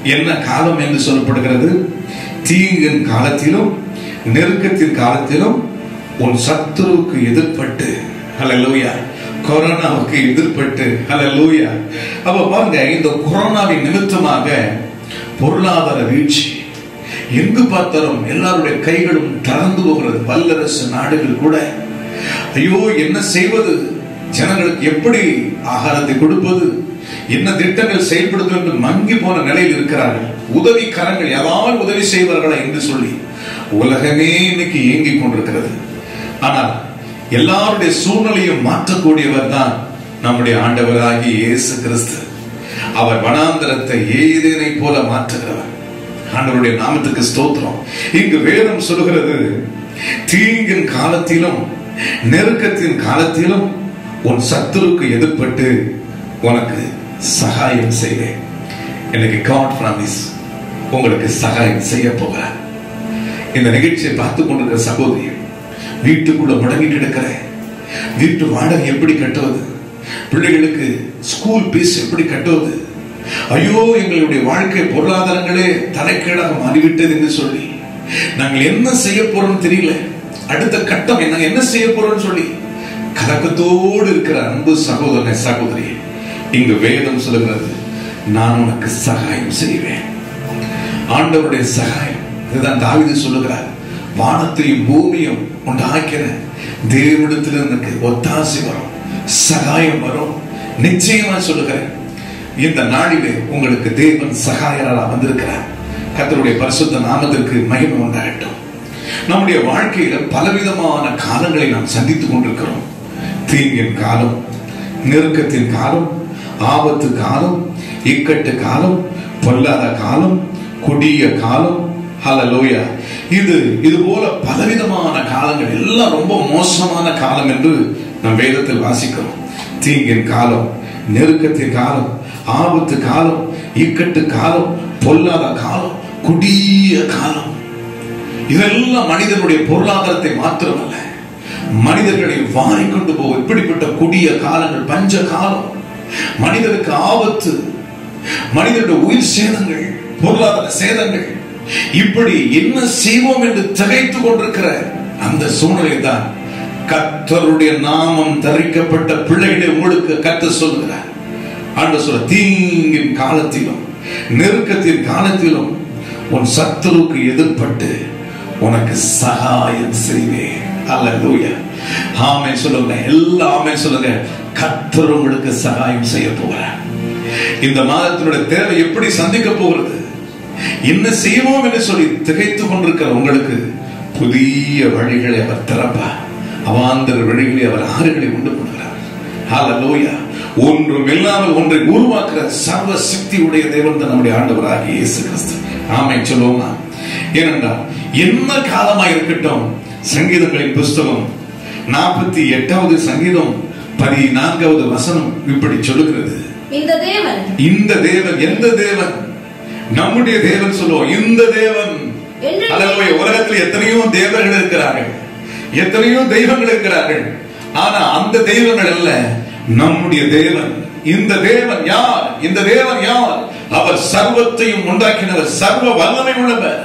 என்ன காலம் என்று சொல்லப்படுகிறது? தீங்கின் காலத்திலும் நெருக்கத்தின் காலத்திலும் உன் சத்துருவுக்கு எதிர்பட்டு. ஹalleluya கொரோனாவுக்கு எதிர்பட்டு லூயா அப்ப பாருங்க இந்த கொரோனாவின் நிமித்தமாக பொருளாதார வீழ்ச்சி. எங்கு பார்த்தாலும் எல்லாருடைய கைகளும் தளர்ந்து போகிறது. வல்லரசு நாடுகள் கூட. ஐயோ என்ன செய்வது? ஜனங்களுக்கு எப்படி ஆகாரத்தை கொடுப்பது? என்ன திட்டங்கள் செயல்படுத்தும் என்று மங்கி போன நிலையில் இருக்கிறார்கள். உதவி கரங்கள் யாராவது உதவி செய்வார்களா என்று சொல்லி உலகமே இன்னைக்கு இயங்கிக் கொண்டிருக்கிறது. ஆனால் எல்லாருடைய சூழ்நிலையும் மாற்றக்கூடியவர் தான் நம்முடைய ஆண்டவராகி இயேசு கிறிஸ்து. அவர் வனாந்திரத்தை ஏதேனை போல மாற்றுகிறவர். ஆண்டவருடைய நாமத்துக்கு ஸ்தோத்திரம். இங்கு வேதம் சொல்லுகிறது தீங்கின் காலத்திலும் நெருக்கத்தின் காலத்திலும் உன் சத்துருக்கு எதிர்பட்டு உனக்கு சகாயம் செய்வேன். எனக்கு காட் பிராமிஸ் உங்களுக்கு சகாயம் செய்ய போகிறார். இந்த நிகழ்ச்சியை பார்த்து கொண்டிருக்கிற சகோதரி வீட்டுக்குள்ள முடங்கிட்டு இருக்கிறேன். வீட்டு வாடகை எப்படி கட்டுவது? பிள்ளைகளுக்கு ஸ்கூல் பீஸ் எப்படி கட்டுவது? ஐயோ எங்களுடைய வாழ்க்கை பொருளாதாரங்களே தலைக்கீழாக மாறிவிட்டது என்று சொல்லி நாங்கள் என்ன செய்ய போறோம் தெரியல. அடுத்த கட்டம் நாங்க என்ன செய்ய போறோம்னு சொல்லி கலக்கத்தோடு இருக்கிற அன்பு சகோதரனை சகோதரி இங்கு வேதம் சொல்லுகிறது நான் உனக்கு சகாயம் செய்வேன். ஆண்டவருடைய சகாயம். இதுதான் தாவிது சொல்லுகிறார். வானத்தையும் பூமியும் உண்டாக்கிற தேவனிடத்தில் எனக்கு ஒத்தாசை வரும். சகாயம் வரும். நிச்சயமா சொல்லுகிறேன். இந்த நாளிலே உங்களுக்கு தேவன் சகாயராக வந்திருக்கிறார். கத்தருடைய பரிசுத்த நாமத்திற்கு மகிமை உண்டாகட்டும். நம்முடைய வாழ்க்கையில பலவிதமான காலங்களை நாம் சந்தித்துக் கொண்டிருக்கிறோம். தீங்கின் காலம் நெருக்கத்தின் காலம் ஆபத்து காலம் இக்கட்டு காலம் பொல்லாத காலம் கொடிய காலம் ஹலலூயா இது இது போல பலவிதமான காலங்கள் எல்லாம் ரொம்ப மோசமான காலம் என்று நம் வேதத்தில் வாசிக்கிறோம். தீங்கின் காலம் நெருக்கத்தின் காலம் ஆபத்து காலம் இக்கட்டு காலம் பொல்லாத காலம் குடிய காலம். இதெல்லாம் மனிதனுடைய பொருளாதாரத்தை மாத்திரமல்ல. மனிதர்களை வாரிக்கொண்டு போகும் இப்படிப்பட்ட கொடிய காலங்கள் பஞ்ச காலம். மனிதனுக்கு ஆபத்து மனிதனுடைய உயிர் சேதங்கள் பொருளாதார சேதங்கள் இப்படி என்ன செய்வோம் என்று திகைத்துக் கொண்டிருக்கிற அந்த சூழ்நிலை தான் கத்தருடைய நாமம் தரிக்கப்பட்ட பிள்ளைகளை உங்களுக்கு கத்து சொல்கிறார் ஆண்டு சொல்ல தீங்கின் காலத்திலும் நெருக்கத்தின் காலத்திலும் உன் சத்துருக்கு எதிர்பட்டு உனக்கு சகாயம் செய்வேன். அல்லேலூயா. ஆமே சொல்லுங்க எல்லாமே சொல்லுங்க கத்தர் உங்களுக்கு சகாயம் செய்ய போகிறார். இந்த மாதத்தினுடைய தேவை எப்படி சந்திக்க போகிறது? என்ன செய்வோம் என்று சொல்லி திகைத்துக் கொண்டிருக்கிற உங்களுக்கு புதிய வழிகளை அவர் திறப்பார். அவாந்தர வழிகளை அவர் ஆறுகளை உண்டு பண்ணுகிறார் ஒன்றும் இல்லாமல் ஒன்றை உருவாக்குற சர்வ சக்தி உடைய தேவன் தான் நம்முடைய ஆண்டவராகிய இயேசு கிறிஸ்து. ஆமை சொல்லுவோமா? ஏனென்றால் என்ன காலமா இருக்கட்டும் சங்கீதங்களின் புஸ்தகம் நாற்பத்தி எட்டாவது சங்கீதம் பதினான்காவது வசனம் இப்படி சொல்லுகிறது. இந்த தேவன். இந்த தேவன் எந்த தேவன்? நம்முடைய தேவன் சொல்லுவோம் இந்த தேவன். என்று அல்லேலூயா உலகத்தில் எத்தனையோ தேவர்கள் இருக்கிறார்கள். எத்தனையோ தெய்வங்கள் இருக்கிறார்கள். ஆனா அந்த தெய்வங்கள் அல்ல நம்முடைய தேவன். இந்த தேவன் யார்? இந்த தேவன் யார்? அவர் சர்வத்தையும் உண்டாக்கினவர் சர்வ வல்லமை உள்ளவர்.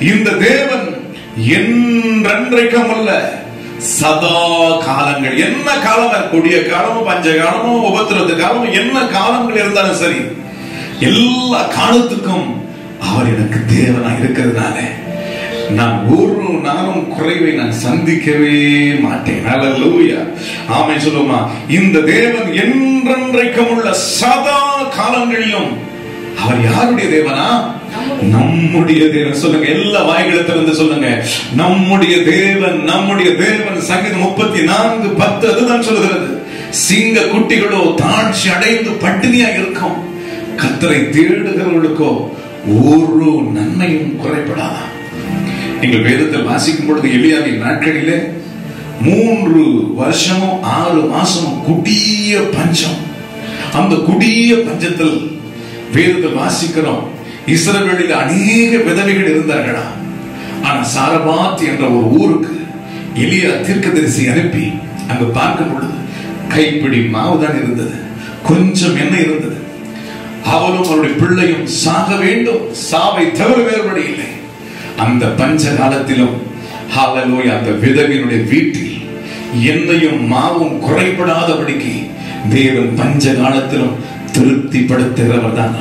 இந்த தேவன் என்றென்றைக்கும் அல்ல சதா காலங்கள். என்ன காலம்? கொடிய காலமோ பஞ்ச காலமோ உபத்திரத்து காலமோ என்ன காலங்கள் இருந்தாலும் சரி எல்லா காலத்துக்கும் அவர் எனக்கு தேவனா இருக்கிறதுனால நான் ஒரு நாளும் குறைவை நான் சந்திக்கவே மாட்டேன். அல்லேலூயா ஆமை சொல்லுமா. இந்த தேவன் என்றென்றைக்கும் உள்ள சதா காலங்களிலும் அவர் யாருடைய தேவனா? நம்முடைய தேவன். சொல்லுங்க எல்லா வாய்களை திறந்து சொல்லுங்க. நம்முடைய தேவன் நம்முடைய தேவன் சங்கீதம் முப்பத்தி நான்கு பத்து அதுதான் சொல்லுகிறது. சிங்க குட்டிகளோ தாழ்ச்சி அடைந்து பட்டினியா இருக்கும். கத்தரை தேடுகிறவர்களுக்கோ ஒரு நன்மையும் குறைபடாதா? நீங்கள் வேதத்தில் வாசிக்கும் பொழுது எளியாவின் நாட்களிலே மூன்று வருஷமும் ஆறு மாசமும் குடிய பஞ்சம். அந்த குடிய பஞ்சத்தில் வேதத்தில் வாசிக்கிறோம் இஸ்ரவேலில் அநேக விதவைகள் இருந்தார்களா? ஆனா சாரபாத் என்ற ஒரு ஊருக்கு தீர்க்க தீர்க்கதரிசி அனுப்பி அங்கு பார்க்கும் பொழுது கைப்பிடி மாவு தான் இருந்தது கொஞ்சம் எண்ணெய் இருந்தது. அவளும் அவருடைய பிள்ளையும் சாக வேண்டும். சாவை தவிர வேறுபடி இல்லை. அந்த பஞ்ச காலத்திலும் ஹalleluya அந்த விதவியினுடைய வீட்டில் எண்ணையும் மாவும் குறைபடாதபடிக்கு தேவன் பஞ்ச காலத்திலும் திருப்திப்படுத்துகிறவர் தான்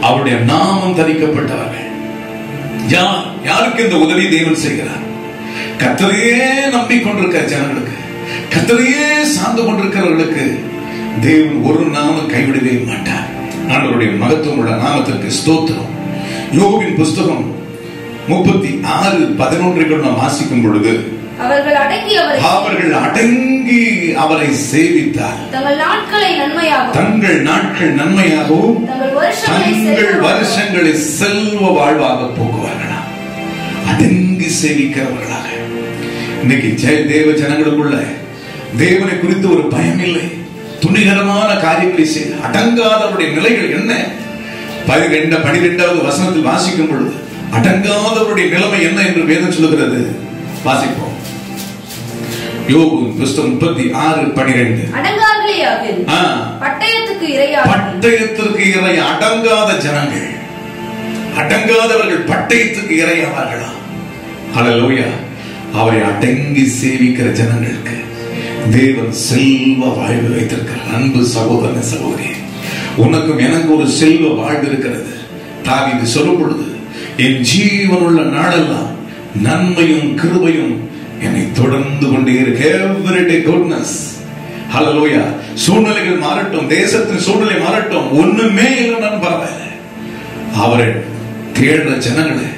அவருடைய நாமம் தரிக்கப்பட்டவர்கள். யார்? யாருக்கு இந்த உதவி தேவன் செய்கிறார்? கத்தரையே நம்பிக்கொண்டிருக்கிற ஜனங்களுக்கு கத்தரையே சார்ந்து கொண்டிருக்கிறவர்களுக்கு தேவன் ஒரு நாமம் கைவிடவே மாட்டார். ஆண்டவருடைய மகத்துவம் உள்ள நாமத்திற்கு ஸ்தோத்திரம். யோபின் புஸ்தகம் முப்பத்தி ஆறு பதினொன்றுகள் நாம் வாசிக்கும் பொழுது அவர்கள் அடங்கி அவரை அவர்கள் அடங்கி அவரை சேவித்தார். தங்கள் நாட்களை நன்மையாகவும் தங்கள் நாட்கள் நன்மையாகவும் தங்கள் வருஷங்களை செல்வ வாழ்வாக போக்குவார்களா? அடங்கி சேவிக்கிறவர்களாக. இன்னைக்கு ஜெய- தேவ ஜனங்களுக்குள்ள தேவனை குறித்து ஒரு பயம் இல்லை. துணிகரமான காரியங்களை செய்து அடங்காதவருடைய நிலைகள் என்ன? பனிரெண்டு பனிரெண்டாவது வசனத்தில் வாசிக்கும் பொழுது அடங்காதவருடைய நிலைமை என்ன என்று வேதம் சொல்லுகிறது? வாசிப்போம். யோபு புஸ்தகம் முப்பத்தி ஆறு பனிரெண்டு. பட்டயத்திற்கு இறை அடங்காத ஜனங்கள். அடங்காதவர்கள் பட்டயத்துக்கு இரையாவார்களா? ஹalleluya அவரை அடங்கி சேவிக்கிற ஜனங்களுக்கு. தேவன் செல்வ வாழ்வு வைத்திருக்கிறார் அன்பு சகோதரன் சகோதரி உனக்கும் எனக்கு ஒரு செல்வ வாழ்வு இருக்கிறது. தாவீது சொல்லும் பொழுது என் ஜீவனுள்ள நாடெல்லாம் நன்மையும் கிருபையும் என்னை தொடர்ந்து கொண்டே இருக்கு. எவ்ரிடே குட்னஸ் ஹalleluya சூழ்நிலைகள் மாறட்டும் தேசத்தின் சூழ்நிலை மாறட்டும் ஒண்ணுமே இல்லைன்னு பரவாயில்ல. அவரை தேடுற ஜனங்களை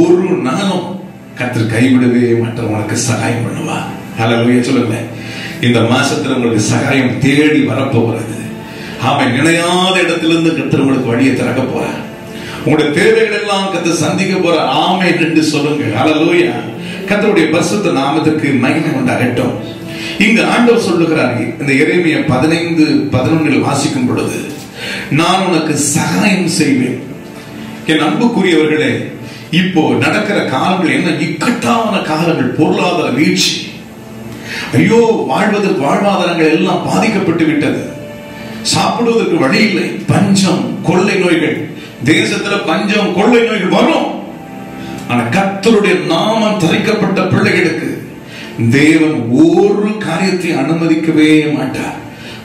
ஒரு நாளும் கத்தர் கைவிடவே மாட்டார் உனக்கு சகாயம் பண்ணுவா ஹalleluya சொல்லுங்களேன். இந்த மாசத்துல உங்களுக்கு சகாயம் தேடி வரப்போகிறது. அவன் இணையாத இடத்திலிருந்து கத்தர் உங்களுக்கு வழியை திறக்க போறார். உங்களுடைய தேவைகள் எல்லாம் கத்த சந்திக்க போற ஆமை என்று சொல்லுங்க ஹalleluya கத்தருடைய பரிசுத்த நாமத்துக்கு மகிமை உண்டாகட்டும். இங்கு ஆண்டவர் சொல்லுகிறார் இந்த இறைமைய பதினைந்து பதினொன்றில் வாசிக்கும் பொழுது நான் உனக்கு சகாயம் செய்வேன். என் அன்புக்குரியவர்களே இப்போ நடக்கிற காலங்கள் என்ன? இக்கட்டான காலங்கள் பொருளாதார வீழ்ச்சி. ஐயோ வாழ்வதற்கு வாழ்வாதாரங்கள் எல்லாம் பாதிக்கப்பட்டு விட்டது. சாப்பிடுவதற்கு வழி இல்லை. பஞ்சம் கொள்ளை நோய்கள். தேசத்துல பஞ்சம் கொள்ளை நோய்கள் வரும். ஆனா கத்தருடைய நாமம் தரைக்கப்பட்ட பிள்ளைகளுக்கு தேவன் ஒரு காரியத்தை அனுமதிக்கவே மாட்டார்.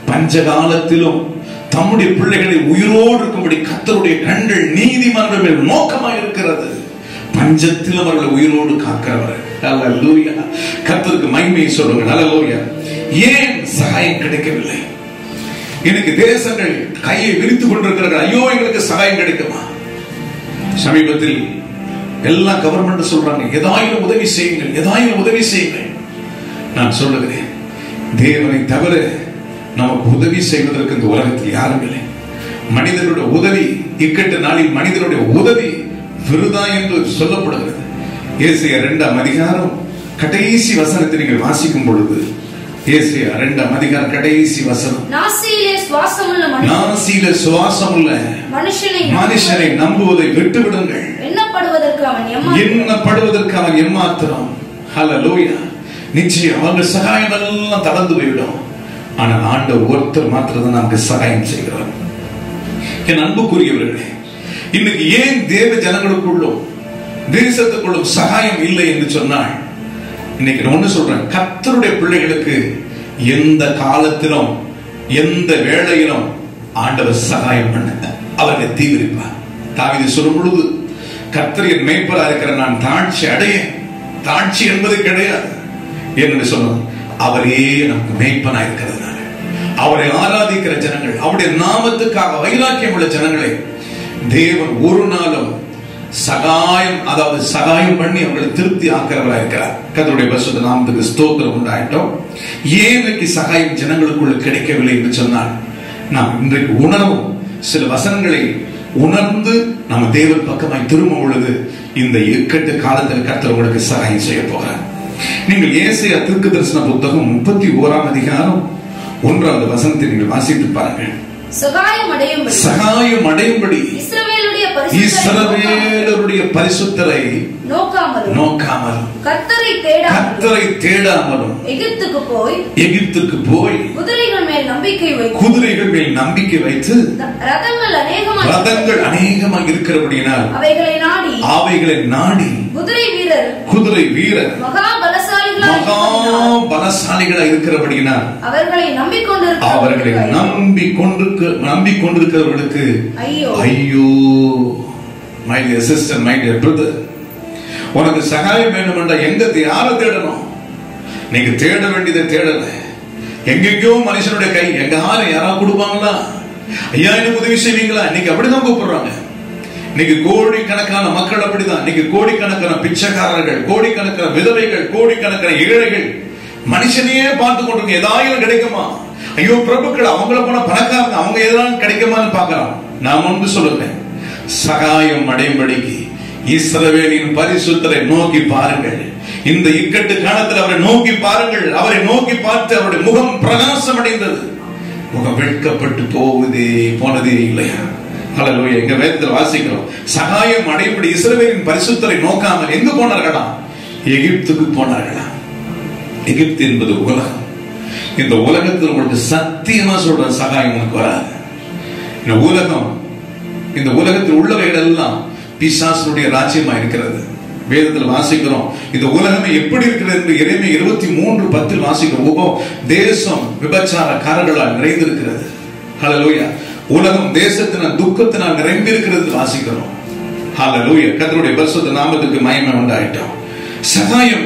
பஞ்ச காலத்திலும் தம்முடைய பிள்ளைகளை உயிரோடு இருக்கும்படி கத்தருடைய கண்கள் நீதிமன்றமே மேல் நோக்கமாக இருக்கிறது பஞ்சத்திலும் அவர்களை உயிரோடு காக்கிறவர் அல்லூயா கர்த்தருக்கு மகிமையை சொல்லுங்க அல்லூயா ஏன் சகாயம் கிடைக்கவில்லை? எனக்கு தேசங்கள் கையை விரித்துக் கொண்டிருக்கிறார்கள். ஐயோ எங்களுக்கு சகாயம் கிடைக்குமா? சமீபத்தில் எல்லா கவர்மெண்ட் சொல்றாங்க ஏதாயிரம் உதவி செய்யுங்கள் ஏதாயிரம் உதவி செய்யுங்கள். நான் சொல்லுகிறேன் தேவனை தவிர நமக்கு உதவி செய்வதற்கு இந்த உலகத்தில் யாரும் இல்லை. மனிதனுடைய உதவி இக்கட்டு நாளில் மனிதனுடைய உதவி விருதா என்று சொல்லப்படுகிறது. ஏசிய இரண்டாம் அதிகாரம் கடைசி வசனத்தை நீங்கள் வாசிக்கும் பொழுது ஏசிய இரண்டாம் அதிகாரம் கடைசி வசனம். நாசியிலே சுவாசமுள்ள மனுஷன். நம்புவதை அவன் எம்மா எண்ணப்படுவதற்கு அவன் எம்மாத்திரம். ஹalleluya நிச்சயம் அவங்க சகாயம் எல்லாம் தளர்ந்து போய்விடும். ஆனால் ஆண்டவர் ஒருத்தர் மாத்திரம் நமக்கு சகாயம் செய்கிறார். என் அன்புக்குரியவர்களே இன்னைக்கு ஏன் தேவ ஜனங்களுக்குள்ளும் தேசத்துக்குள்ளும் சகாயம் இல்லை என்று சொன்னால் இன்னைக்கு நான் ஒண்ணு சொல்றேன். கத்தருடைய பிள்ளைகளுக்கு எந்த காலத்திலும் எந்த வேளையிலும் ஆண்டவர் சகாயம் பண்ண அவரை தீவிரிப்பார். தாவிதை சொல்லும் பொழுது கர்த்தரின் மேய்ப்பலா இருக்கிற நான் தாழ்ச்சி அடைய தாழ்ச்சி என்பது கிடையாது. என்று சொன்னது அவரே நமக்கு மேய்ப்பனா இருக்கிறதுனால. அவரை ஆராதிக்கிற ஜனங்கள் அவருடைய நாமத்துக்காக வைராக்கியம் உள்ள ஜனங்களை தேவன் ஒரு நாளும் சகாயம் அதாவது சகாயம் பண்ணி அவங்களை திருப்தி ஆக்கிறவராக இருக்கிறார் கத்தருடைய பசுத்த நாமத்துக்கு ஸ்தோத்திரம் உண்டாயிட்டோம். ஏன் இன்றைக்கு சகாயம் ஜனங்களுக்குள்ள கிடைக்கவில்லை என்று சொன்னால் நாம் இன்றைக்கு உணரும் சில வசனங்களை உணர்ந்து நம்ம தேவன் பக்கமாய் திரும்ப பொழுது இந்த இக்கட்டு காலத்தில் கர்த்தர் உங்களுக்கு சகாயம் செய்ய போகிறார். நீங்கள் ஏசையா திருக்கு தரிசன புத்தகம் முப்பத்தி ஓராம் அதிகாரம் ஒன்றாவது வசனத்தை நீங்கள் வாசித்து பாருங்கள். சகாயம் அடையும்படி இஸ்ரவேலுடைய பரிசுத்தரை நோக்காமல் கர்த்தரை தேடாமலும் கர்த்தரை தேடாமலும் எகிப்துக்கு போய் எகிப்துக்கு போய் குதிரைகள் மேல் நம்பிக்கை வைத்து குதிரைகள் மேல் நம்பிக்கை வைத்து ரதங்கள் அநேகமாய் ரதங்கள் அநேகமாக இருக்கிறபடியினால் அவைகளை நாடி அவைகளை நாடி குதிரை வீரர். குதிரை வீரர். மகா பலசாலிகளா இருக்கிறபடியினால் அவர்களை நம்பிக்கொண்டிருக்க அவர்களை நம்பி கொண்டிருக்க நம்பி கொண்டிருக்கிறவர்களுக்கு ஐயோ my dear sister my dear brother உனக்கு சகாயம் வேண்டும் என்றா எங்க யாரை தேடணும்? நீங்க தேட வேண்டியதை தேடல. எங்கெங்கயோ மனுஷனுடைய கை எங்க ஆளு யாராவது கொடுப்பாங்களா? ஐயா எனக்கு உதவி செய்வீங்களா? இன்னைக்கு அப்படிதான் கூப்பிடுறாங்க. இன்னைக்கு கோடிக்கணக்கான மக்கள் அப்படிதான். இன்னைக்கு கோடிக்கணக்கான பிச்சைக்காரர்கள் கோடிக்கணக்கான விதவைகள் கோடிக்கணக்கான ஏழைகள் மனுஷனையே பார்த்து கொண்டிருக்க ஏதாயிரம் கிடைக்குமா? ஐயோ பிரபுக்கள் அவங்கள போன பணக்காரங்க அவங்க எதாவது கிடைக்குமான்னு பார்க்கலாம். நான் முன்பு சொல்லுறேன் சகாயம் அடையும்படிக்கு இஸ்ரவேலின் பரிசுத்தரை நோக்கி பாருங்கள். இந்த இக்கட்டு காலத்தில் அவரை நோக்கி பாருங்கள். அவரை நோக்கி பார்த்து அவருடைய முகம் பிரகாசம் அடைந்தது முகம் வெட்கப்பட்டு போவதே போனதே இல்லையா? ஹalleluya எங்க வேதத்தில் வாசிக்கிறோம். சகாயம் அடையும்படி இஸ்ரவேலின் பரிசுத்தரை நோக்காமல் எங்கு போனார்களாம்? எகிப்துக்கு போனார்களாம். எகிப்து என்பது உலகம். இந்த உலகத்தில் உங்களுக்கு சத்தியமா சொல்ற சகாயம் உனக்கு வராது. இந்த உலகம் இந்த உலகத்தில் உள்ளவைகளெல்லாம் பிசாசனுடைய ராஜ்யமா இருக்கிறது. வேதத்தில் வாசிக்கிறோம். இந்த உலகமே எப்படி இருக்கிறது என்று இறைமை இருபத்தி மூன்று பத்தில் வாசிக்கிறோம். உபோ தேசம் விபச்சார காரர்களால் நிறைந்திருக்கிறது. ஹalleluya உலகம் தேசத்தினால் துக்கத்தினால் நிறைந்திருக்கிறது வாசிக்கிறோம். ஹalleluya கர்த்தருடைய பரிசுத்த நாமத்துக்கு மகிமை உண்டாயிட்டோம் சகாயம்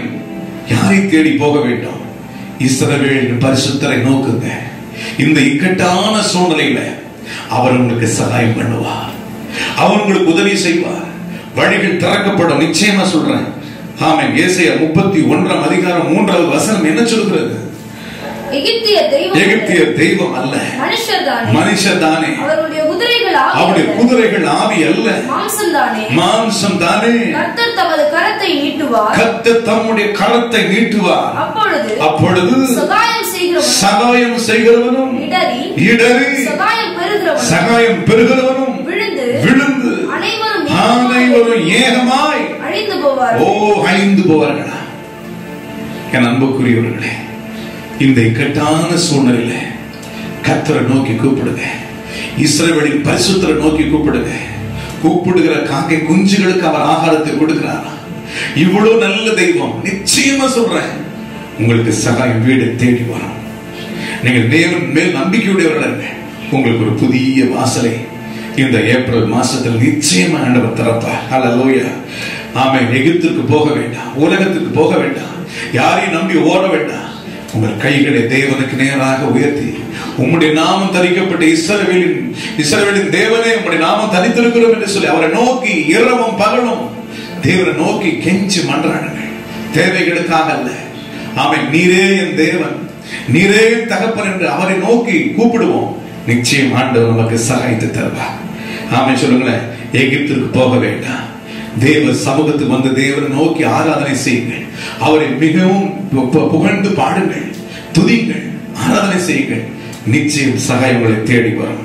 யாரை தேடி போக வேண்டும். இஸ்ரவேல் பரிசுத்தரை நோக்குங்க. இந்த இக்கட்டான சூழ்நிலையில அவர் உங்களுக்கு சகாயம் பண்ணுவார். அவர் உங்களுக்கு உதவி செய்வார். வழிகள் திறக்கப்படும். நிச்சயமா சொல்றேன். ஆமென். ஏசாயா முப்பத்தி ஒன்றாம் அதிகாரம் மூன்றாவது வசனம் என்ன சொல்கிறது? எகிப்திய தெய்வம் அல்ல. மனுஷர் தானே அவருடைய குதிரைகள் ஆவி அல்ல. மாம்சம் தானே கர்த்தர் தமது கரத்தை நீட்டுவார். கத்த தம்முடைய கரத்தை நீட்டுவார். அப்பொழுது அப்பொழுது சகாயம் செய்கிறவன் சகாயம் செய்கிறவனும் இடறி சகாயம் பெறுகிறவன் சகாயம் பெறுகிறவனும் விழுந்து அனைவரும் ஏகமாய் அழிந்து போவார் ஓ அழிந்து போவார்களா? என் அன்புக்குரியவர்களே இந்த இக்கட்டான சூழ்நிலையில கத்தரை நோக்கி கூப்பிடுங்க. இஸ்ரவேலின் பரிசுத்தரை நோக்கி கூப்பிடுங்க. கூப்பிடுகிற காக்கை குஞ்சுகளுக்கு அவர் ஆகாரத்தை கொடுக்கிறார்? இவ்வளவு நல்ல தெய்வம். நிச்சயமா சொல்றேன். உங்களுக்கு சகாயம் வீடு தேடி வரும். நீங்கள் தேவன் மேல் நம்பிக்கையுடையவர்கள் உங்களுக்கு ஒரு புதிய வாசலை இந்த ஏப்ரல் மாசத்தில் நிச்சயமா ஆண்டவர் திறப்பா லோயா ஆமை வெகுத்துக்கு போக வேண்டாம். உலகத்துக்கு போக வேண்டாம். யாரையும் நம்பி ஓட வேண்டாம். உங்கள் கைகளை தேவனுக்கு நேராக உயர்த்தி உம்முடைய நாமம் தரிக்கப்பட்ட இஸ்ரவேலின் இஸ்ரவேலின் தேவனே உம்முடைய நாமம் தரித்திருக்கிறோம் என்று சொல்லி அவரை நோக்கி இரவும் பகலும் தேவனை நோக்கி கெஞ்சி மன்றாடுங்கள். தேவைகளுக்காக அல்ல. ஆமை நீரே என் தேவன். நீரே தகப்பன் என்று அவரை நோக்கி கூப்பிடுவோம். நிச்சயம் ஆண்டவர் நமக்கு சகாயத்தை தருவார். ஆமை சொல்லுங்களேன். எகிப்திற்கு போக வேண்டாம். தேவ சமூகத்துக்கு வந்து தேவனை நோக்கி ஆராதனை செய்யுங்கள். அவரை மிகவும் புகழ்ந்து பாடுங்கள். துதிங்கள் ஆராதனை செய்யுங்கள். நிச்சயம் சகாயம் உங்களை தேடி வரும்.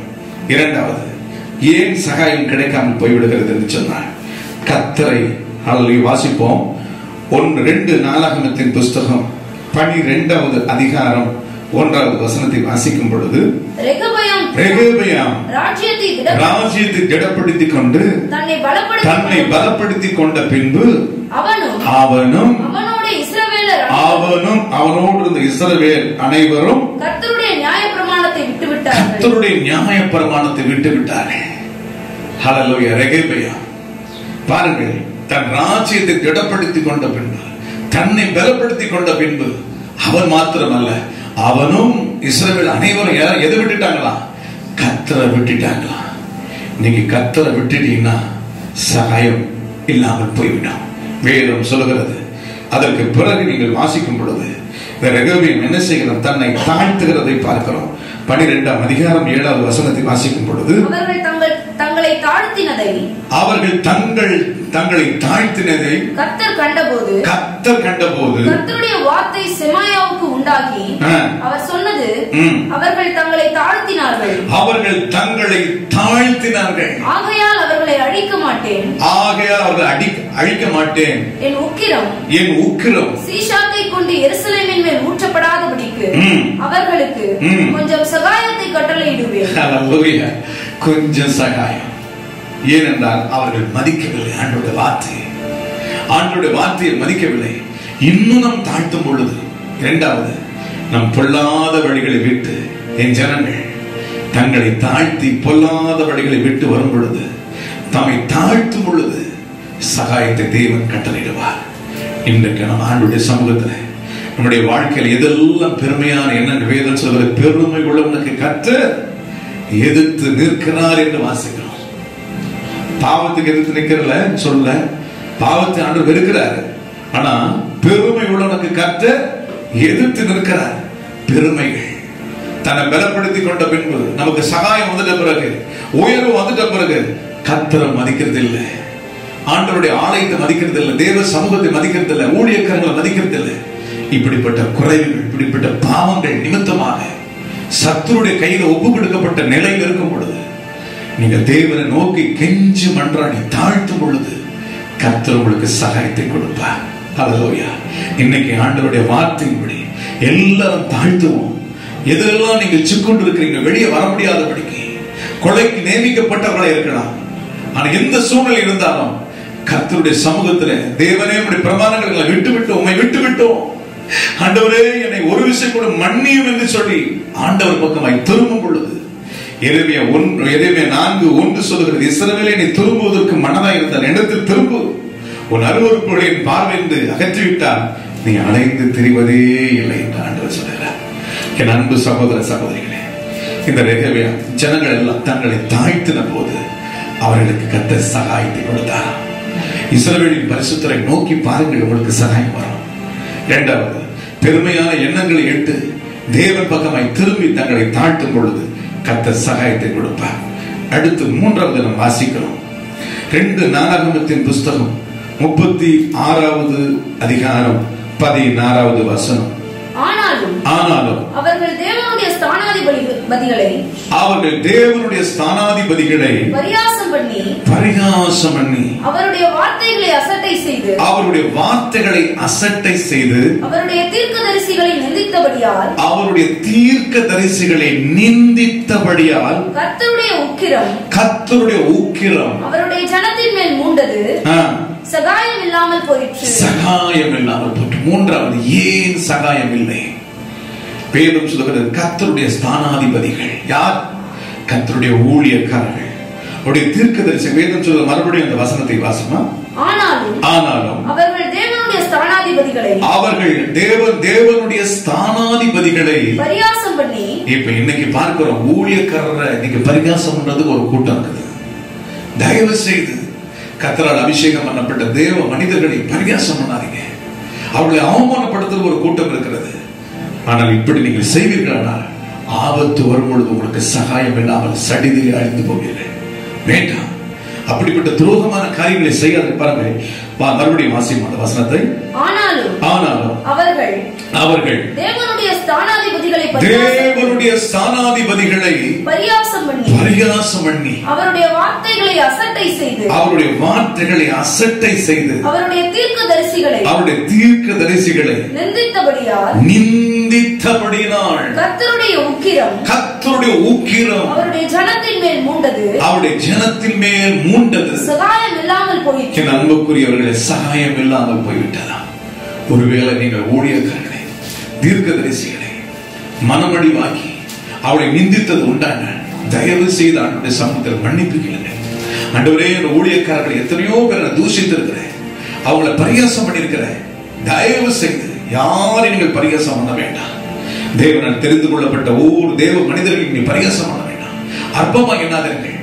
இரண்டாவது ஏன் சகாயம் கிடைக்காமல் போய்விடுகிறது என்று சொன்னார். கத்தரை அல்லது வாசிப்போம். ஒன்று ரெண்டு நாளாகமத்தின் புஸ்தகம் பனிரெண்டாவது அதிகாரம் ஒன்றாவது வசனத்தை வாசிக்கும் பொழுது ரெகபயம் ராஜ்யத்தை திட ராஜ்யத்தை திடப்படுத்திக் கொண்டு தன்னை பலப்படுத்தி தன்னை பலப்படுத்திக் கொண்ட பின்பு அவனும் அவனும் அவனோட இருந்த இஸ்ரவேல் அனைவரும் கர்த்தருடைய நியாய பிரமாணத்தை விட்டு விட்டார்கள் கர்த்தருடைய நியாய பிரமாணத்தை விட்டு ரெகேபையா பாருங்கள் தன் ராஜ்யத்தை திடப்படுத்திக் கொண்ட பின்பு தன்னை பலப்படுத்திக் கொண்ட பின்பு அவன் மாத்திரமல்ல அவனும் இஸ்ரவேல் அனைவரும் எதை விட்டுட்டாங்களா? கத்தரை விட்டுட்டாங்களா இன்னைக்கு கத்தரை விட்டுட்டீங்கன்னா சகாயம் இல்லாமல் போய்விடும். வேதம் சொல்லுகிறது. அதற்கு பிறகு நீங்கள் வாசிக்கும் பொழுது இந்த ரெகவியம் என்ன செய்கிறோம்? தன்னை தாழ்த்துகிறதை பார்க்கிறோம். பனிரெண்டாம் அதிகாரம் ஏழாவது வசனத்தை வாசிக்கும் பொழுது தங்கள் தாழ்த்தினதை அவர்கள் தங்கள் தங்களை தாழ்த்தினதை கர்த்தர் கண்டபோது கத்தர் கண்டபோது கர்த்தருடைய வார்த்தை செமாயாவுக்கு உண்டாகி அவர் சொன்னது. அவர்கள் தங்களை தாழ்த்தினார்கள் அவர்கள் தங்களை தாழ்த்தினார்கள் ஆகையால் அவர்களை அழிக்க மாட்டேன் ஆகையால் அவர்கள் அடி அழிக்க மாட்டேன் என் உக்கிரம் என் உக்கிரம் சீஷாக்கை கொண்டு எருசலேமின் மேல் ஊற்றப்படாதபடிக்கு. அவர்களுக்கு. கொஞ்சம் சகாயத்தை கட்டளையிடுவேன். கொஞ்சம் சகாயம். ஏனென்றால் அவர்கள் மதிக்கவில்லை. ஆண்டோட வார்த்தையை ஆண்டோட வார்த்தையை மதிக்கவில்லை. இன்னும் நாம் தாழ்த்தும் பொழுது இரண்டாவது நம் பொல்லாத வழிகளை விட்டு என் ஜனங்கள் தங்களை தாழ்த்தி பொல்லாத வழிகளை விட்டு வரும் பொழுது தம்மை தாழ்த்தும் பொழுது சகாயத்தை தேவன் கட்டளையிடுவார். இன்றைக்கு நம்ம ஆண்டுடைய சமூகத்தில் நம்முடைய வாழ்க்கையில் எதெல்லாம் பெருமையான என்ன வேதம் சொல்வது பெருமை உள்ளவனுக்கு கற்று எதிர்த்து நிற்கிறார் என்று வாசிக்கிறோம் பாவத்துக்கு எதிர்த்து நிற்கிறல சொல்ல பாவத்தை ஆண்டு வெறுக்கிறாரு. ஆனா பெருமை உள்ளவனுக்கு கற்று எதிர்த்து நிற்கிறார். பெருமைகள். தன்னை பலப்படுத்திக் கொண்ட பின்பு நமக்கு சகாயம் வந்துட்ட பிறகு உயர்வு வந்துட்ட பிறகு கத்தரை மதிக்கிறது இல்லை ஆண்டவருடைய ஆலயத்தை மதிக்கிறது இல்லை தேவ சமூகத்தை மதிக்கிறது இல்லை ஊழியக்காரங்களை மதிக்கிறது இல்லை இப்படிப்பட்ட குறைவுகள் இப்படிப்பட்ட பாவங்கள் நிமித்தமாக சத்துருடைய கையில ஒப்பு கொடுக்கப்பட்ட நிலையில் இருக்கும் பொழுது நீங்க தேவனை நோக்கி கெஞ்சி மன்றாடி தாழ்த்தும் பொழுது கர்த்தர் உங்களுக்கு சகாயத்தை கொடுப்பார். ஹalleluya இன்னைக்கு ஆண்டவருடைய வார்த்தையின்படி எல்லாரும் தாழ்த்துவோம். எதெல்லாம் நீங்கள் சிக்கொண்டு இருக்கிறீங்க வெளியே வர முடியாதபடிக்கு கொலைக்கு நியமிக்கப்பட்டவர்களா இருக்கலாம். ஆனா எந்த சூழ்நிலை இருந்தாலும் கர்த்தருடைய சமூகத்துல தேவனே உடைய பிரமாணங்களை விட்டு விட்டோம் உண்மை விட்டு விட்டோம் ஆண்டவரே என்னை ஒரு விஷயம் கூட மன்னியும் என்று சொல்லி ஆண்டவர் பக்கமாய் திரும்பும் பொழுது எதுவுமே ஒன்று எருமையா நான்கு ஒன்று சொல்லுகிறது இஸ்ரவேலே நீ திரும்புவதற்கு மனதாய் இருந்தால் இடத்தில் திரும்பு. உன் அருவறுப்புகளின் பார்வைந்து அகற்றிவிட்டால் நீ அலைந்து திரிவதே இல்லை என்று ஆண்டவர் சொல்லுகிறார். என் அன்பு சகோதர சகோதரிகளே இந்த ரெகவியா ஜனங்கள் எல்லாம் தங்களை தாழ்த்தின போது அவர்களுக்கு கத்த சகாயத்தை கொடுத்தார். இஸ்ரவேலின் பரிசுத்தரை நோக்கி பாருங்கள் உங்களுக்கு சகாயம் வரும். இரண்டாவது பெருமையான எண்ணங்களை எட்டு தேவன் பக்கமாய் திரும்பி தங்களை தாழ்த்தும் பொழுது கத்த சகாயத்தை கொடுப்பார். அடுத்து மூன்றாவது நாம் வாசிக்கிறோம். ரெண்டு நாளாகமத்தின் புஸ்தகம் முப்பத்தி ஆறாவது அதிகாரம் பதினாறாவது வசனம். ஆனாலும் ஆனாலும் அவர்கள் தேவனுடைய ஸ்தானாதிபதிகளை அவர்கள் தேவனுடைய ஸ்தானாதிபதிகளை பரியாசம் பண்ணி பரிகாசம் பண்ணி அவருடைய வார்த்தைகளை அசட்டை செய்து அவருடைய வார்த்தைகளை அசட்டை செய்து அவருடைய தீர்க்கதரிசிகளை நிந்தித்தபடியால் அவருடைய தீர்க்க தரிசிகளை நிந்தித்தபடியால் கர்த்தருடைய உக்கிரம் கர்த்தருடைய ஊக்கிரம் அவருடைய ஜனத்தின் மேல் மூண்டது சகாயம் இல்லாமல் போயிற்று. சகாயம் இல்லாமல் போட்டு மூன்றாவது ஏன் சகாயம் இல்லை வேதம் சொல்லுகிறது கர்த்தருடைய ஸ்தானாதிபதிகள். யார்? கர்த்தருடைய ஊழியக்காரர்கள். அவருடைய தீர்க்க தரிசி வேதம் சொல்லுவது மறுபடியும் அந்த வசனத்தை வாசமா ஆனாலும் அவர்கள் தேவனுடைய ஸ்தானாதிபதிகளை அவர்கள் தேவன் தேவனுடைய ஸ்தானாதிபதிகளை பரியாசம் பண்ணி இப்ப இன்னைக்கு பார்க்கிறோம் ஊழியக்காரரை இன்னைக்கு பரிகாசம் பண்றது ஒரு கூட்டம் இருக்குது. தயவு செய்து கத்தரால் அபிஷேகம் பண்ணப்பட்ட தேவ மனிதர்களை பரிகாசம் பண்ணாதீங்க. அவர்களை அவமானப்படுத்துற ஒரு கூட்டம் இருக்கிறது. ஆனால் இப்படி நீங்கள் செய்வீர்களானால் ஆபத்து வரும் பொழுது உங்களுக்கு சகாயம் இல்லாமல் சடிதிலே அழிந்து போவீர்கள். வேண்டாம் அப்படிப்பட்ட துரோகமான காரியங்களை செய்யாத பாருங்க மறுபடியும் வாசியும் அந்த வசனத்தை. ஆனாலும் ஆனாலும் அவர்கள் அவர்கள் தேவனுடைய பரியாசம் தேவனுடைய ஸ்தானாதிபதிகளை பரியாசம் பண்ணி பரிகாசம் பண்ணி அவருடைய வார்த்தைகளை அசட்டை செய்து அவருடைய வார்த்தைகளை அசட்டை செய்து அவருடைய தீர்க்கதரிசிகளை அவருடைய தீர்க்க தரிசிகளை நிந்தித்தபடியால் நிந்தித்தபடியினால் கர்த்தருடைய உக்கிரம் கத்தருடைய ஊக்கிரம் அவருடைய ஜனத்தின் மேல் மூண்டது. அவருடைய ஜனத்தின் மேல் மூண்டது. சகாயம் இல்லாமல் போயிற்று. என் அன்புக்குரியவர்களே சகாயம் இல்லாமல் போய்விட்டதா? ஒருவேளை நீங்கள் ஊழியக்காரர்களை தீர்க்க தரிசிகளை மனமடிவாக்கி அவளை நிந்தித்தது உண்டான தயவு செய்து ஆண்டுடைய சமூகத்தில் மன்னிப்பு கேளுங்க. ஆண்டவரே என் ஊழியக்காரர்கள் எத்தனையோ பேரை தூஷித்திருக்கிறேன். அவங்கள பரிகாசம் பண்ணியிருக்கிறேன் தயவு செய்து யாரையும் நீங்கள் பரிகாசம் பண்ண வேண்டாம். தேவனால் தெரிந்து கொள்ளப்பட்ட ஒவ்வொரு தேவ மனிதர்களையும் நீ பரிகாசம் பண்ண வேண்டாம். அற்பமாக என்னாதீர்கள்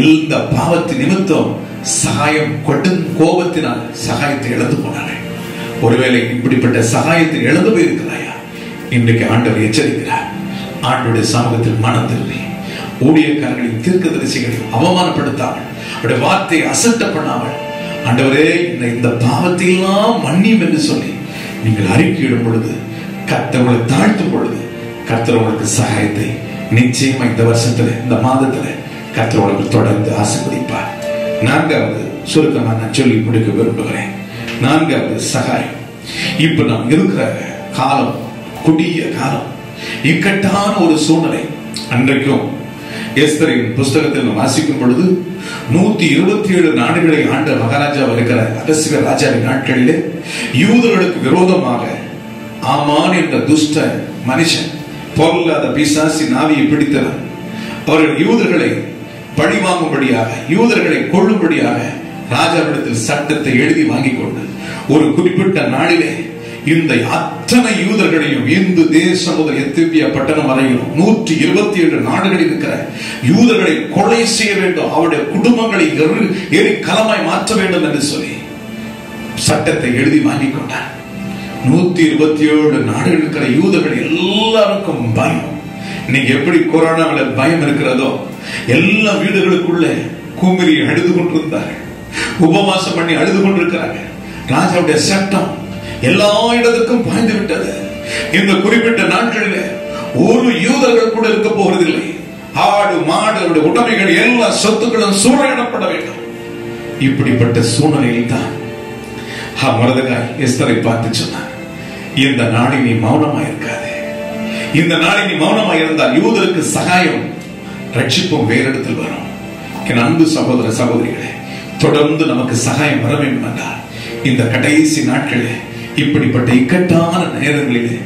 எந்த பாவத்து நிமித்தம் சகாயம் கொட்டும் கோபத்தினால் சகாயத்தை இழந்து போனார்கள். ஒருவேளை இப்படிப்பட்ட சகாயத்தை இழந்து போயிருக்கிறாயா? இன்றைக்கு ஆண்டவர் எச்சரிக்கிறார். ஆண்டுடைய சமூகத்தில் மனம் திரும்பி ஊழியக்காரர்களின் தீர்க்க தரிசிகளையும் அவமானப்படுத்தாமல் அவருடைய வார்த்தையை அசட்ட பண்ணாமல் ஆண்டவரே என்னை இந்த பாவத்தை எல்லாம் மன்னியும் என்று சொல்லி நீங்கள் அறிக்கையிடும் பொழுது கத்தவங்களை தாழ்த்தும் பொழுது கர்த்தர் உங்களுக்கு சகாயத்தை நிச்சயமா இந்த வருஷத்துல இந்த மாதத்துல கர்த்தர் உங்களுக்கு தொடர்ந்து ஆசீர்வதிப்பார். நான்காவது சுருக்கமா நான் சொல்லி முடிக்க விரும்புகிறேன். நான்காவது சகாயம். இப்ப நாம் இருக்கிற காலம் கொடிய காலம். இக்கட்டான ஒரு சூழ்நிலை. அன்றைக்கும் எஸ்தரின் புஸ்தகத்தில் நாம் வாசிக்கும் பொழுது நூத்தி இருபத்தி ஏழு நாடுகளை ஆண்ட மகாராஜா இருக்கிற அரசியல் ராஜாவின் நாட்களிலே யூதர்களுக்கு விரோதமாக ஆமான் என்ற துஷ்ட மனுஷன் பொருளாத பிசாசி நாவியை பிடித்தவன் அவர்கள் யூதர்களை பழி வாங்கும்படியாக யூதர்களை கொள்ளும்படியாக ராஜாவிடத்தில் சட்டத்தை எழுதி வாங்கிக் கொண்டு ஒரு குறிப்பிட்ட நாளிலே இந்த அத்தனை யூதர்களையும் இந்து தேசம் முதல் எத்தியோப்பியா பட்டணம் வரையிலும் நூற்றி இருபத்தி ஏழு நாடுகளில் இருக்கிற யூதர்களை கொலை செய்ய வேண்டும். அவருடைய குடும்பங்களை எரி கலமாய் மாற்ற வேண்டும் என்று சொல்லி சட்டத்தை எழுதி வாங்கிக் கொண்டார். நூத்தி இருபத்தி ஏழு நாடுகள் இருக்கிற யூதர்கள் எல்லாருக்கும் பயம். இன்னைக்கு எப்படி கொரோனாவில் பயம் இருக்கிறதோ எல்லா வீடுகளுக்குள்ள குமிரி அழுது கொண்டிருந்தார்கள். உபவாசம் பண்ணி அழுது கொண்டிருக்கிறார்கள். ராஜாவுடைய சட்டம் எல்லா இடத்துக்கும் பாய்ந்து விட்டது. இந்த குறிப்பிட்ட நாட்களில் ஒரு யூதர்கள் கூட இருக்க போவதில்லை. ஆடு மாடு உடைமைகள் எல்லா சொத்துக்களும் சூறையிடப்பட வேண்டும். இப்படிப்பட்ட சூழ்நிலையில் தான் மரதகாய் எஸ்தரை பார்த்து சொன்னார். இந்த நாளில் நீ மௌனமா இருக்காதே இந்த நாளில் நீ மௌனமா இருந்தால் யூதருக்கு சகாயம் ரட்சிப்பும் வேறு இடத்தில் வரும். என் அன்பு சகோதர சகோதரிகளே தொடர்ந்து நமக்கு சகாயம் வர வேண்டும் என்றால் இந்த கடைசி நாட்களே இப்படிப்பட்ட இக்கட்டான நேரங்களிலே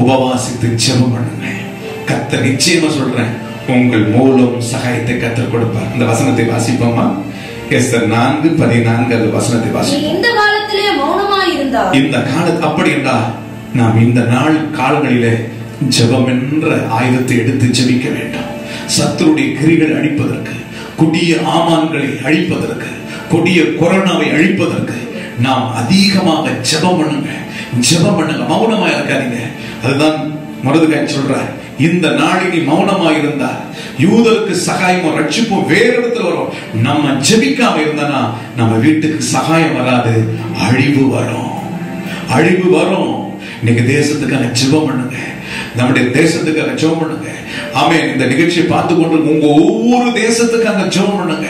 உபவாசித்து ஜெபம் பண்ணுங்கள் கத்த நிச்சயமா சொல்றேன் உங்கள் மூலம் சகாயத்தை கற்றுக் கொடுப்பார். இந்த வசனத்தை வாசிப்போமா? எஸ்தர் நான்கு பதினான்கு அந்த வசனத்தை வாசிப்போம். இந்த காலத்திலே மௌனமாய் இருந்தால் இந்த கால அப்படி என்றால் நாம் இந்த நாள் காலங்களிலே ஜெபம் என்ற ஆயுதத்தை எடுத்து ஜெபிக்க வேண்டும். சத்துருடைய கிரிகளை அழிப்பதற்கு கொடிய ஆமான்களை அழிப்பதற்கு கொடிய கொரோனாவை அழிப்பதற்கு நாம் அதிகமாக ஜெபம் பண்ணுங்க. ஜெபம் பண்ணுங்க. மௌனமா இருக்காதீங்க. அதுதான் மருதுகாய் சொல்ற இந்த நாளினி மௌனமா இருந்தா யூதருக்கு சகாயமும் ரட்சிப்பும் வேற இடத்துல வரும். நம்ம ஜெபிக்காம இருந்தனா நம்ம வீட்டுக்கு சகாயம் வராது. அழிவு வரும். அழிவு வரும். இன்னைக்கு தேசத்துக்காக ஜெபம் பண்ணுங்க. நம்முடைய தேசத்துக்காக ஜெபம் பண்ணுங்க. ஆமே இந்த நிகழ்ச்சியை பார்த்து கொண்டு உங்க ஒவ்வொரு தேசத்துக்காக ஜெபம் பண்ணுங்க.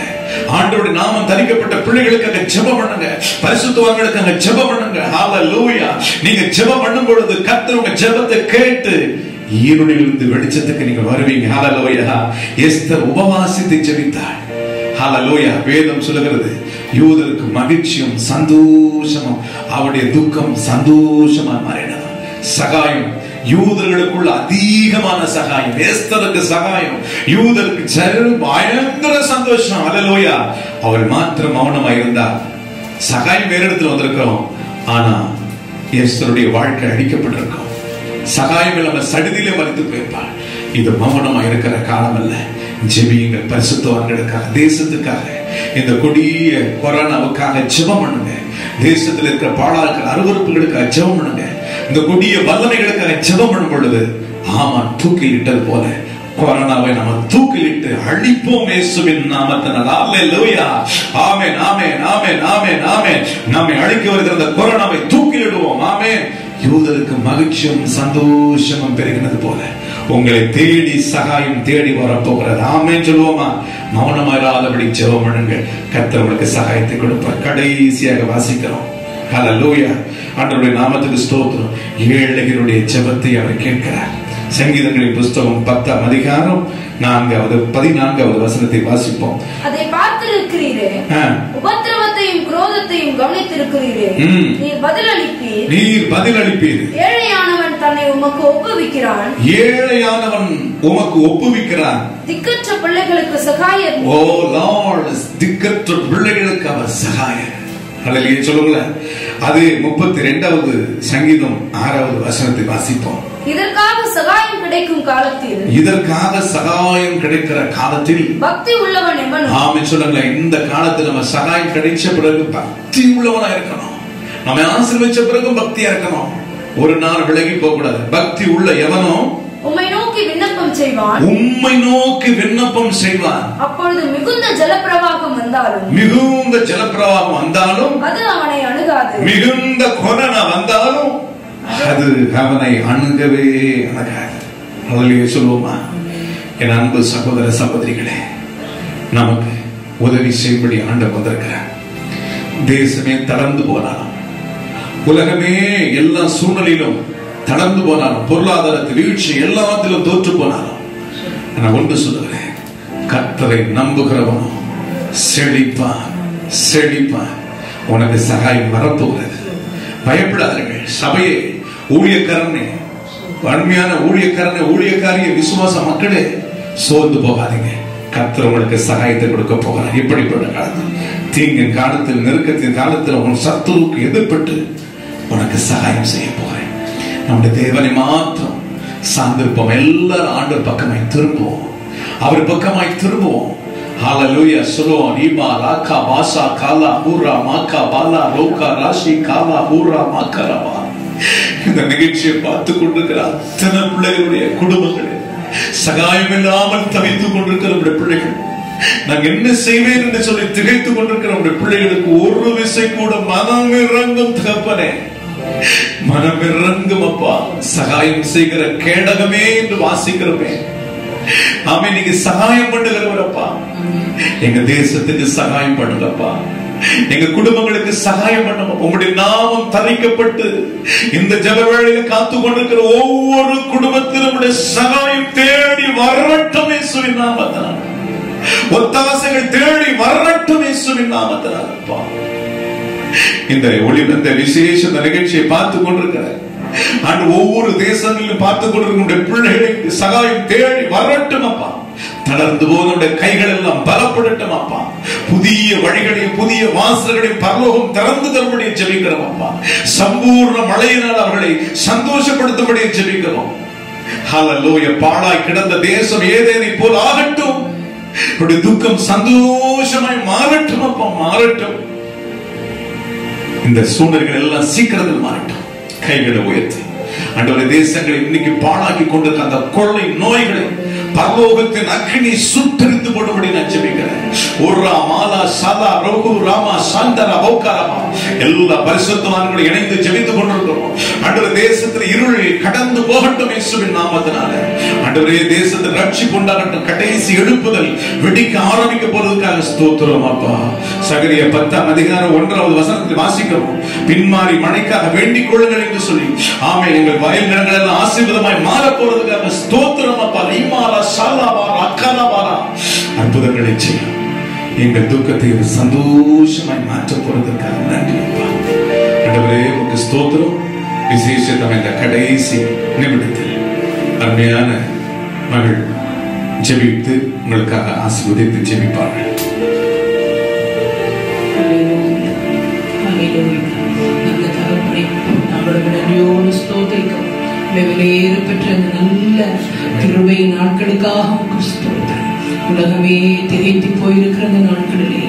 ஆண்டோட நாமம் தரிக்கப்பட்ட பிள்ளைகளுக்காக ஜெபம் பண்ணுங்க. பரிசுத்தவான்களுக்காக ஜெபம் பண்ணுங்க. ஹalleluya நீங்க ஜெபம் பண்ணும் பொழுது கர்த்தர் உங்க ஜெபத்தை கேட்டு ஈருளிலிருந்து வெளிச்சத்துக்கு நீங்க வருவீங்க. ஹalleluya எஸ்தர் உபவாசித்து ஜெபித்தாள் ஹalleluya வேதம் சொல்லுகிறது யூதருக்கு மகிழ்ச்சியும் சந்தோஷமும் அவருடைய துக்கம் சந்தோஷமா மாறினது. சகாயம் யூதர்களுக்குள்ள அதிகமான சகாயம் எஸ்தருக்கு சகாயம். யூதருக்கு ஜெரு பயங்கர சந்தோஷம். அலலோயா அவர் மாத்திரம் மௌனமா இருந்தா சகாயம் வேற இடத்துல வந்திருக்கிறோம். ஆனா எஸ்தருடைய வாழ்க்கை அழிக்கப்பட்டிருக்கும். சகாயம் இல்லாம சடுதியிலே மறித்து போயிருப்பார். இது மௌனமா இருக்கிற காலம் அல்ல. ஜெபியுங்கள் பரிசுத்தவான்களுக்காக தேசத்துக்காக. இந்த கொடிய கொரோனாவுக்காக ஜெபம் பண்ணுங்க. தேசத்தில் இருக்கிற பாடாக்கள் அருவறுப்புகளுக்காக ஜெபம் பண்ணுங்க. இந்த கொடிய வல்லமைகளுக்காக ஜெபம் பண்ணும் பொழுது ஆமா தூக்கிலிட்டது போல. கொரோனாவை நம்ம தூக்கிலிட்டு அழிப்போம் இயேசுவின் நாமத்தினால். அல்லேலூயா. ஆமென் ஆமென் ஆமென் ஆமென் ஆமென். நம்மை அழிக்க வருகிற அந்த கொரோனாவை தூக்கிலிடுவோம். ஆமென். யூதருக்கு மகிழ்ச்சியும் சந்தோஷமும் பெருகினது போல. உங்களை தேடி சகாயம் தேடி வரப்போகிறது. ஆமென் சொல்லுவோமா? மௌனமாயிராதபடி ஜெபம் பண்ணுங்கள். கர்த்தர் உங்களுக்கு சகாயத்தை கொடுப்பார். கடைசியாக வாசிக்கிறோம். ஹalleluya ஆண்டவருடைய நாமத்துக்கு ஸ்தோத்திரம். ஏழைகளுடைய ஜெபத்தை அவர் கேட்கிறார். சங்கீதங்களின் புஸ்தகம் பத்தாம் அதிகாரம் நான்காவது பதினான்காவது வசனத்தை வாசிப்போம். அதை பார்த்திருக்கிறீரே. உபத்திரவத்தையும் குரோதத்தையும் கவனித்திருக்கிறீரே. நீர் பதிலளிப்பீர். நீர் பதிலளிப்பீர். ஏழையானவன் தன்னை உமக்கு ஒப்புவிக்கிறான். ஏழையானவன் உமக்கு ஒப்புவிக்கிறான். திக்கற்ற பிள்ளைகளுக்கு சகாயர் ஓ லார்ட் திக்கற்ற பிள்ளைகளுக்கு அவர் சகாயம். அல்லையே சொல்லுங்களேன். அது முப்பத்தி ரெண்டாவது சங்கீதம் ஆறாவது வசனத்தை வாசிப்போம். இதற்காக சகாயம் கிடைக்கும் காலத்தில் இதற்காக சகாயம் கிடைக்கிற காலத்தில் பக்தி உள்ளவன் எவனும் ஆமே சொல்லுங்களேன் இந்த காலத்துல நம்ம சகாயம் கிடைச்ச பிறகு பக்தி உள்ளவனா இருக்கணும். நம்ம ஆசீர்வச்ச பிறகு பக்தியா இருக்கணும். ஒரு நாள் விலகி போக கூடாது பக்தி உள்ள எவனும் உம்மை நோக்கி விண்ணப்பம் செய்வான். உம்மை நோக்கி விண்ணப்பம் செய்வான். அப்பொழுது மிகுந்த ஜலப்பிரவாகம் வந்தாலும் மிகுந்த ஜலப்பிரவாகம் வந்தாலும் அது அவனை அணுகாது. மிகுந்த கொரோனா வந்தாலும் அது அவனை அணுகவே அணுகாது. அதிலேயே சொல்லுவோமா? என் அன்பு சகோதர சகோதரிகளே நமக்கு உதவி செய்யும்படி ஆண்டவர் வந்திருக்கிறார். தேசமே தளர்ந்து போனாலும் உலகமே எல்லா சூழ்நிலையிலும் தளர்ந்து போனாலும் பொருளாதாரத்தில் வீழ்ச்சி எல்லாத்திலும் தோற்று போனாலும் நான் ஒன்று சொல்லுகிறேன். கத்தரை நம்புகிறவனும் செழிப்பான் செழிப்பான். உனக்கு சகாயம் வரப்போகிறது. பயப்படாதீர்கள். சபையே ஊழியக்காரனே வன்மையான ஊழியக்காரனே ஊழியக்காரிய விசுவாச மக்களே சோர்ந்து போகாதீங்க. கத்தர் உங்களுக்கு சகாயத்தை கொடுக்க போகிறார். இப்படிப்பட்ட காலத்தில் தீங்கின் காலத்தில் நெருக்கத்தின் காலத்தில் உன் சத்துருவுக்கு எதிர்பட்டு உனக்கு சகாயம் செய்ய போகிறேன் நம்முடைய தேவனை மாத்திரம் சார்ந்திருப்போம் எல்லாரும் ஆண்டு பக்கமாய் திரும்புவோம். அவர் பக்கமாய் திரும்புவோம். ஹalleluya சொல்லுவோம் நீமா லாக்கா வாசா காலா ஹூரா மாக்கா பாலா ரோகா ராஷி காலா ஹூரா இந்த நிகழ்ச்சியை பார்த்து கொண்டிருக்கிற அத்தனை பிள்ளைகளுடைய குடும்பங்கள் சகாயம் இல்லாமல் தவித்துக் கொண்டிருக்கிற நம்முடைய பிள்ளைகள் நான் என்ன செய்வேன் என்று சொல்லி திகைத்துக் கொண்டிருக்கிற நம்முடைய பிள்ளைகளுக்கு ஒரு விசை கூட மனம் இறங்கும் தகப்பனே. மனம் இறங்கும் அப்பா சகாயம் செய்கிற கேடகமே என்று வாசிக்கிறோமே. ஆமே நீங்க சகாயம் பண்ணுகிறவரப்பா. எங்க தேசத்துக்கு சகாயம் பண்ணுறப்பா எங்க குடும்பங்களுக்கு சகாயம் பண்ணுங்க. உங்களுடைய நாமம் தரிக்கப்பட்டு இந்த ஜபவேளையில காத்து கொண்டிருக்கிற ஒவ்வொரு குடும்பத்திலும் சகாயம் தேடி வரட்டும் இயேசுவின் நாமத்தினால். ஒத்தாசைகள் தேடி வரட்டும் இயேசுவின் நாமத்தினால் அப்பா. இந்த ஒளி இந்த விசேஷ இந்த நிகழ்ச்சியை பார்த்து கொண்டிருக்கிறேன். அன்று ஒவ்வொரு தேசங்களிலும் பார்த்து கொண்டிருக்கிற பிள்ளைகளுக்கு சகாயம் தேடி வரட்டும் அப்பா. தளர்ந்து போனுடைய கைகள் எல்லாம் பலப்படட்டும் அப்பா. புதிய வழிகளையும் புதிய வாசல்களையும் பரலோகம் திறந்து தரும்படியே ஜெபிக்கிறோம் அப்பா. சம்பூர்ண மழையினால் அவர்களை சந்தோஷப்படுத்தும்படியே ஜெபிக்கிறோம். ஹலலோய பாழாய் கிடந்த தேசம் ஏதேனை போல் ஆகட்டும். துக்கம் சந்தோஷமாய் மாறட்டும் அப்பா மாறட்டும். இந்த சூழ்நிலைகள் எல்லாம் சீக்கிரத்தில் மாறட்டும் கைகளை உயர்த்தி. அன்றைய தேசங்களை இன்னைக்கு பாழாக்கி கொண்டிருக்க அந்த கொள்ளை நோய்களை பரலோகத்தின் அக்னி சுட்டெரிந்து போடும்படி நான் ஜெபிக்கிறேன். ஒரு மாலா சதா ரகு ராமா சாந்தரா பௌக்காரமா எல்லா பரிசுத்தவான்களும் இணைந்து ஜெபித்துக் கொண்டிருக்கிறோம். அன்று தேசத்தில் இருள் கடந்து போகட்டும் இயேசுவின் நாமத்தினால. ஆண்டவரே தேசத்தில் ரட்சிப்பு உண்டாகட்டும். கடைசி எழுப்புதல் வெடிக்க ஆரம்பிக்க போறதுக்காக ஸ்தோத்திரம் அப்பா. சகரிய பத்தாம் அதிகாரம் ஒன்றாவது வசனத்தை வாசிக்கிறோம். பின்மாறி மழைக்காக வேண்டிக் கொள்ளுங்கள் என்று சொல்லி. ஆமே எங்கள் வயல் நிலங்கள் எல்லாம் ஆசீர்வாதமாய் மாற போறதுக்காக ஸ்தோத்திரம் அப்பா. நீமாலா சாலாவாரா அற்புதங்களை செய்யும். எங்கள் துக்கத்தை சந்தோஷமாய் மாற்ற போறதற்காக நன்றி அப்பா ஆண்டவரே உங்க ஸ்தோத்திரம். விசேஷத்தம் இந்த கடைசி நிமிடத்தில் அருமையான மகள் ஜெபித்து உங்களுக்காக ஆசீர்வதித்து ஜெபிப்பார்கள். ஹalleluya. நன்றியோடு ஸ்தோத்திரிக்கும் உம்மை பெற்ற நல்ல கிருபை நாட்களுக்காக உமக்கு உலகமே திகைத்து போயிருக்கிற அந்த நாட்களிலே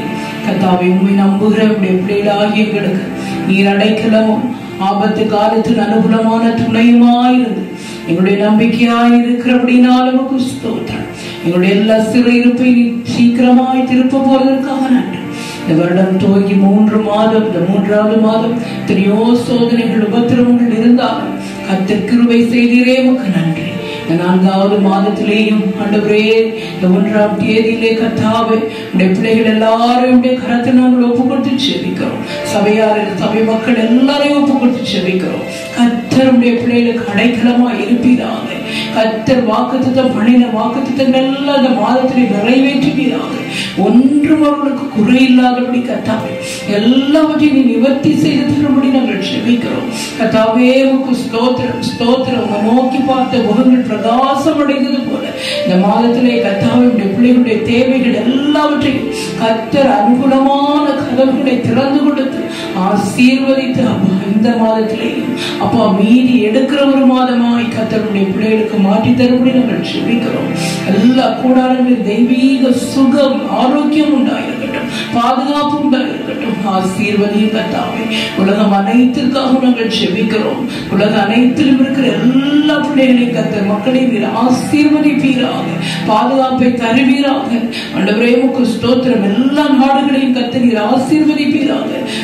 கத்தாவை உண்மை நம்புகிற உடைய பிள்ளைகளாகிய எங்களுக்கு நீர் அடைக்கலமும் ஆபத்து காலத்தில் அனுகூலமான துணையுமாயிருந்து எங்களுடைய நம்பிக்கையாய் இருக்கிறபடினாலும் உமக்கு எங்களுடைய எல்லா சிறு இருப்பை சீக்கிரமாய் திருப்ப போவதற்காக நன்றி. இந்த வருடம் துவங்கி மூன்று மாதம் இந்த மூன்றாவது மாதம் எத்தனையோ சோதனைகள் உபத்திரவங்கள் இருந்தாலும் கத்தர் கிருபை செய்தீரே உமக்கு நன்றி. இந்த நான்காவது மாதத்திலேயும் ஆண்டவரே இந்த ஒன்றாம் தேதியிலே கத்தாவே உடைய பிள்ளைகள் எல்லாரும் உடைய கரத்தை நாங்கள் ஒப்பு கொடுத்து செவிக்கிறோம் சபையார் சபை மக்கள் எல்லாரையும் ஒப்பு கொடுத்து செவிக்கிறோம் கத்தருடைய பிள்ளைகளுக்கு அடைக்கலமா இருப்பீராங்க கத்தர் வாக்குத்தத்தம் பண்ணின வாக்குத்தத்தங்கள் எல்லாம் அந்த மாதத்திலே நிறைவேற்றுவீராக. ஒன்றும் அவர்களுக்கு குறையில்லாதபடி கத்தாவே எல்லாவற்றையும் நீ நிவர்த்தி செய்து தரும்படி நாங்கள் செவிக்கிறோம் கத்தாவே உமக்கு ஸ்தோத்திரம் ஸ்தோத்திரம். நோக்கி பார்த்த முகங்கள் பிரகாசம் அடைந்தது போல இந்த மாதத்திலே கத்தாவுடைய பிள்ளைகளுடைய தேவைகள் எல்லாவற்றையும் கத்தர் அனுகூலமான கதவுகளை திறந்து கொடுத்து ஆசீர்வதித்து அப்பா இந்த மாதத்திலேயும் அப்பா மீதி எடுக்கிற ஒரு மாதமாய் கத்தருடைய பிள்ளைகளுக்கு மாற்றி தரும்படி நாங்கள் செபிக்கிறோம் எல்லா கூடாரங்களில் தெய்வீக சுகம் ஆரோக்கியம் உண்டாயிருக்கட்டும். பாதுகாப்பு உண்டாயிருக்கட்டும். ஆசீர்வதியும் கத்தாவே. உலகம் அனைத்திற்காக நாங்கள் செபிக்கிறோம் உலக அனைத்திலும் இருக்கிற எல்லா பிள்ளைகளையும் கத்தர் மக்களை நீர் ஆசீர்வதிப்பீராக. பாதுகாப்பை தருவீராக. ஆண்டவரே உமக்கு ஸ்தோத்திரம். எல்லா நாடுகளையும் கத்தர் நீர் ஆசீர்வதிப்பீராக.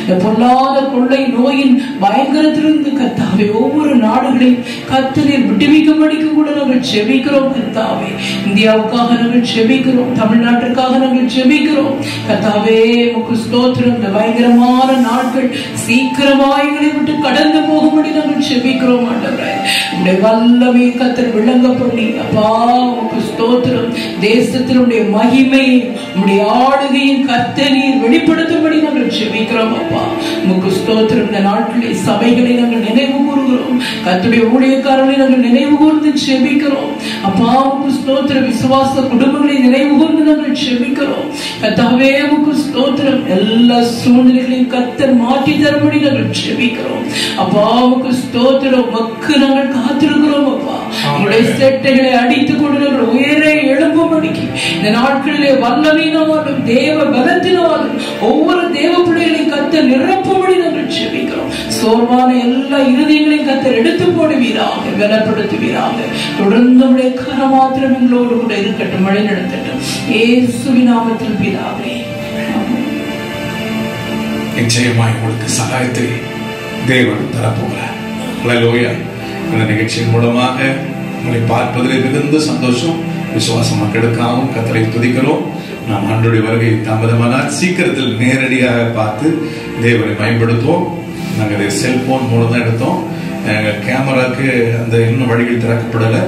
இந்த பொல்லாத கொள்ளை நோயின் பயங்கரத்திலிருந்து கத்தாவே ஒவ்வொரு நாடுகளையும் கத்தரில் விடுவிக்கும்படிக்கு கூட நாங்கள் செபிக்கிறோம் கத்தாவே இந்தியாவுக்காக நாங்கள் செபிக்கிறோம் தமிழ்நாட்டிற்காக நாங்கள் செபிக்கிறோம் கத்தாவே உமக்கு ஸ்தோத்திரம். இந்த பயங்கரமான நாட்கள் சீக்கிரமாய் எங்களை விட்டு கடந்து போகும்படி நாங்கள் செபிக்கிறோம் ஆண்டவரே. உடைய வல்லமை கத்தர் விளங்க பண்ணி அப்பா உமக்கு ஸ்தோத்திரம். தேசத்தினுடைய மகிமையை உடைய ஆளுகையின் கத்தனீர் வெளிப்படுத்தும்படி நாங்கள் செபிக்கிறோம் அப்பா உமக்கு ஸ்தோத்திரம். இந்த நாட்களில் சபைகளை நாங்கள் நினைவு கூறுகிறோம். கத்துடைய ஊழியக்காரர்களை நாங்கள் நினைவு கூர்ந்து செபிக்கிறோம். அப்பா உமக்கு ஸ்தோத்திர விசுவாச குடும்பங்களை நினைவு கூர்ந்து நாங்கள் செபிக்கிறோம். கத்தாவே உமக்கு ஸ்தோத்திரம். எல்லா சூழ்நிலைகளையும் கத்தர் மாற்றி தரும்படி நாங்கள் செபிக்கிறோம். அப்பா உமக்கு ஸ்தோத்திரம். மக்கு நாங்கள் காத்திருக்கிறோம் அப்பா. உங்களுடைய செட்டைகளை அடித்துக் கொண்டு நாங்கள் உயரே எழும்பும்படிக்கு இந்த நாட்களிலே வல்லமையினாலும் தேவ பலத்தினாலும் ஒவ்வொரு தேவ பிள்ளைகளையும் கத்தர் நிரப்பும்படி நாங்கள் செபிக்கிறோம் சோர்வான எல்லா இருதயங்களையும் கத்தர் எடுத்து போடுவீராக பலப்படுத்துவீராக. தொடர்ந்து உடைய கரமாத்திரம் எங்களோடு கூட இருக்கட்டும் வழி நடத்தட்டும். ஏசுவி நாமத்தில் பிதாவே. நிச்சயமாய் உங்களுக்கு சகாயத்தை தேவன் தரப்போகிறார். இந்த நிகழ்ச்சியின் மூலமாக உங்களை பார்ப்பதிலே மிகுந்த சந்தோஷம். விசுவாச மக்களுக்காகவும் கத்தரை துதிக்கிறோம். நாம் ஆண்டுடைய வருகை தாமதமானால் சீக்கிரத்தில் நேரடியாக பார்த்து தேவனை பயன்படுத்துவோம். நாங்கள் இதை செல்போன் மூலம் தான் எடுத்தோம். எங்கள் கேமராக்கு அந்த இன்னும் வழிகள் திறக்கப்படலை.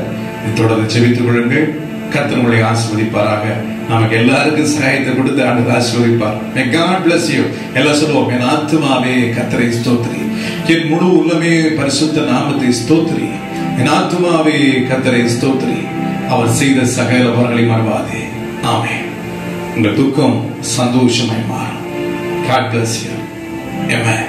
தொடர்ந்து செவித்துக் கொள்ளுங்கள். கத்தனுடைய ஆசிர்வதிப்பாராக. நமக்கு எல்லாருக்கும் சகாயத்தை கொடுத்து ஆண்டு ஆசீர்வதிப்பார். மே காட் பிளஸ் யூ எல்லாம் சொல்லுவோம் என் ஆத்மாவே கத்தரை ஸ்தோத்திரி என் முழு உள்ளமே பரிசுத்த நாமத்தை ஸ்தோத்திரி. என் ஆத்மாவே கத்தரை ஸ்தோத்திரி. அவர் செய்த சகலவர்களை மறவாதே. ஆமே உங்கள் துக்கம் சந்தோஷமாய் மாறும் God bless you. Amen.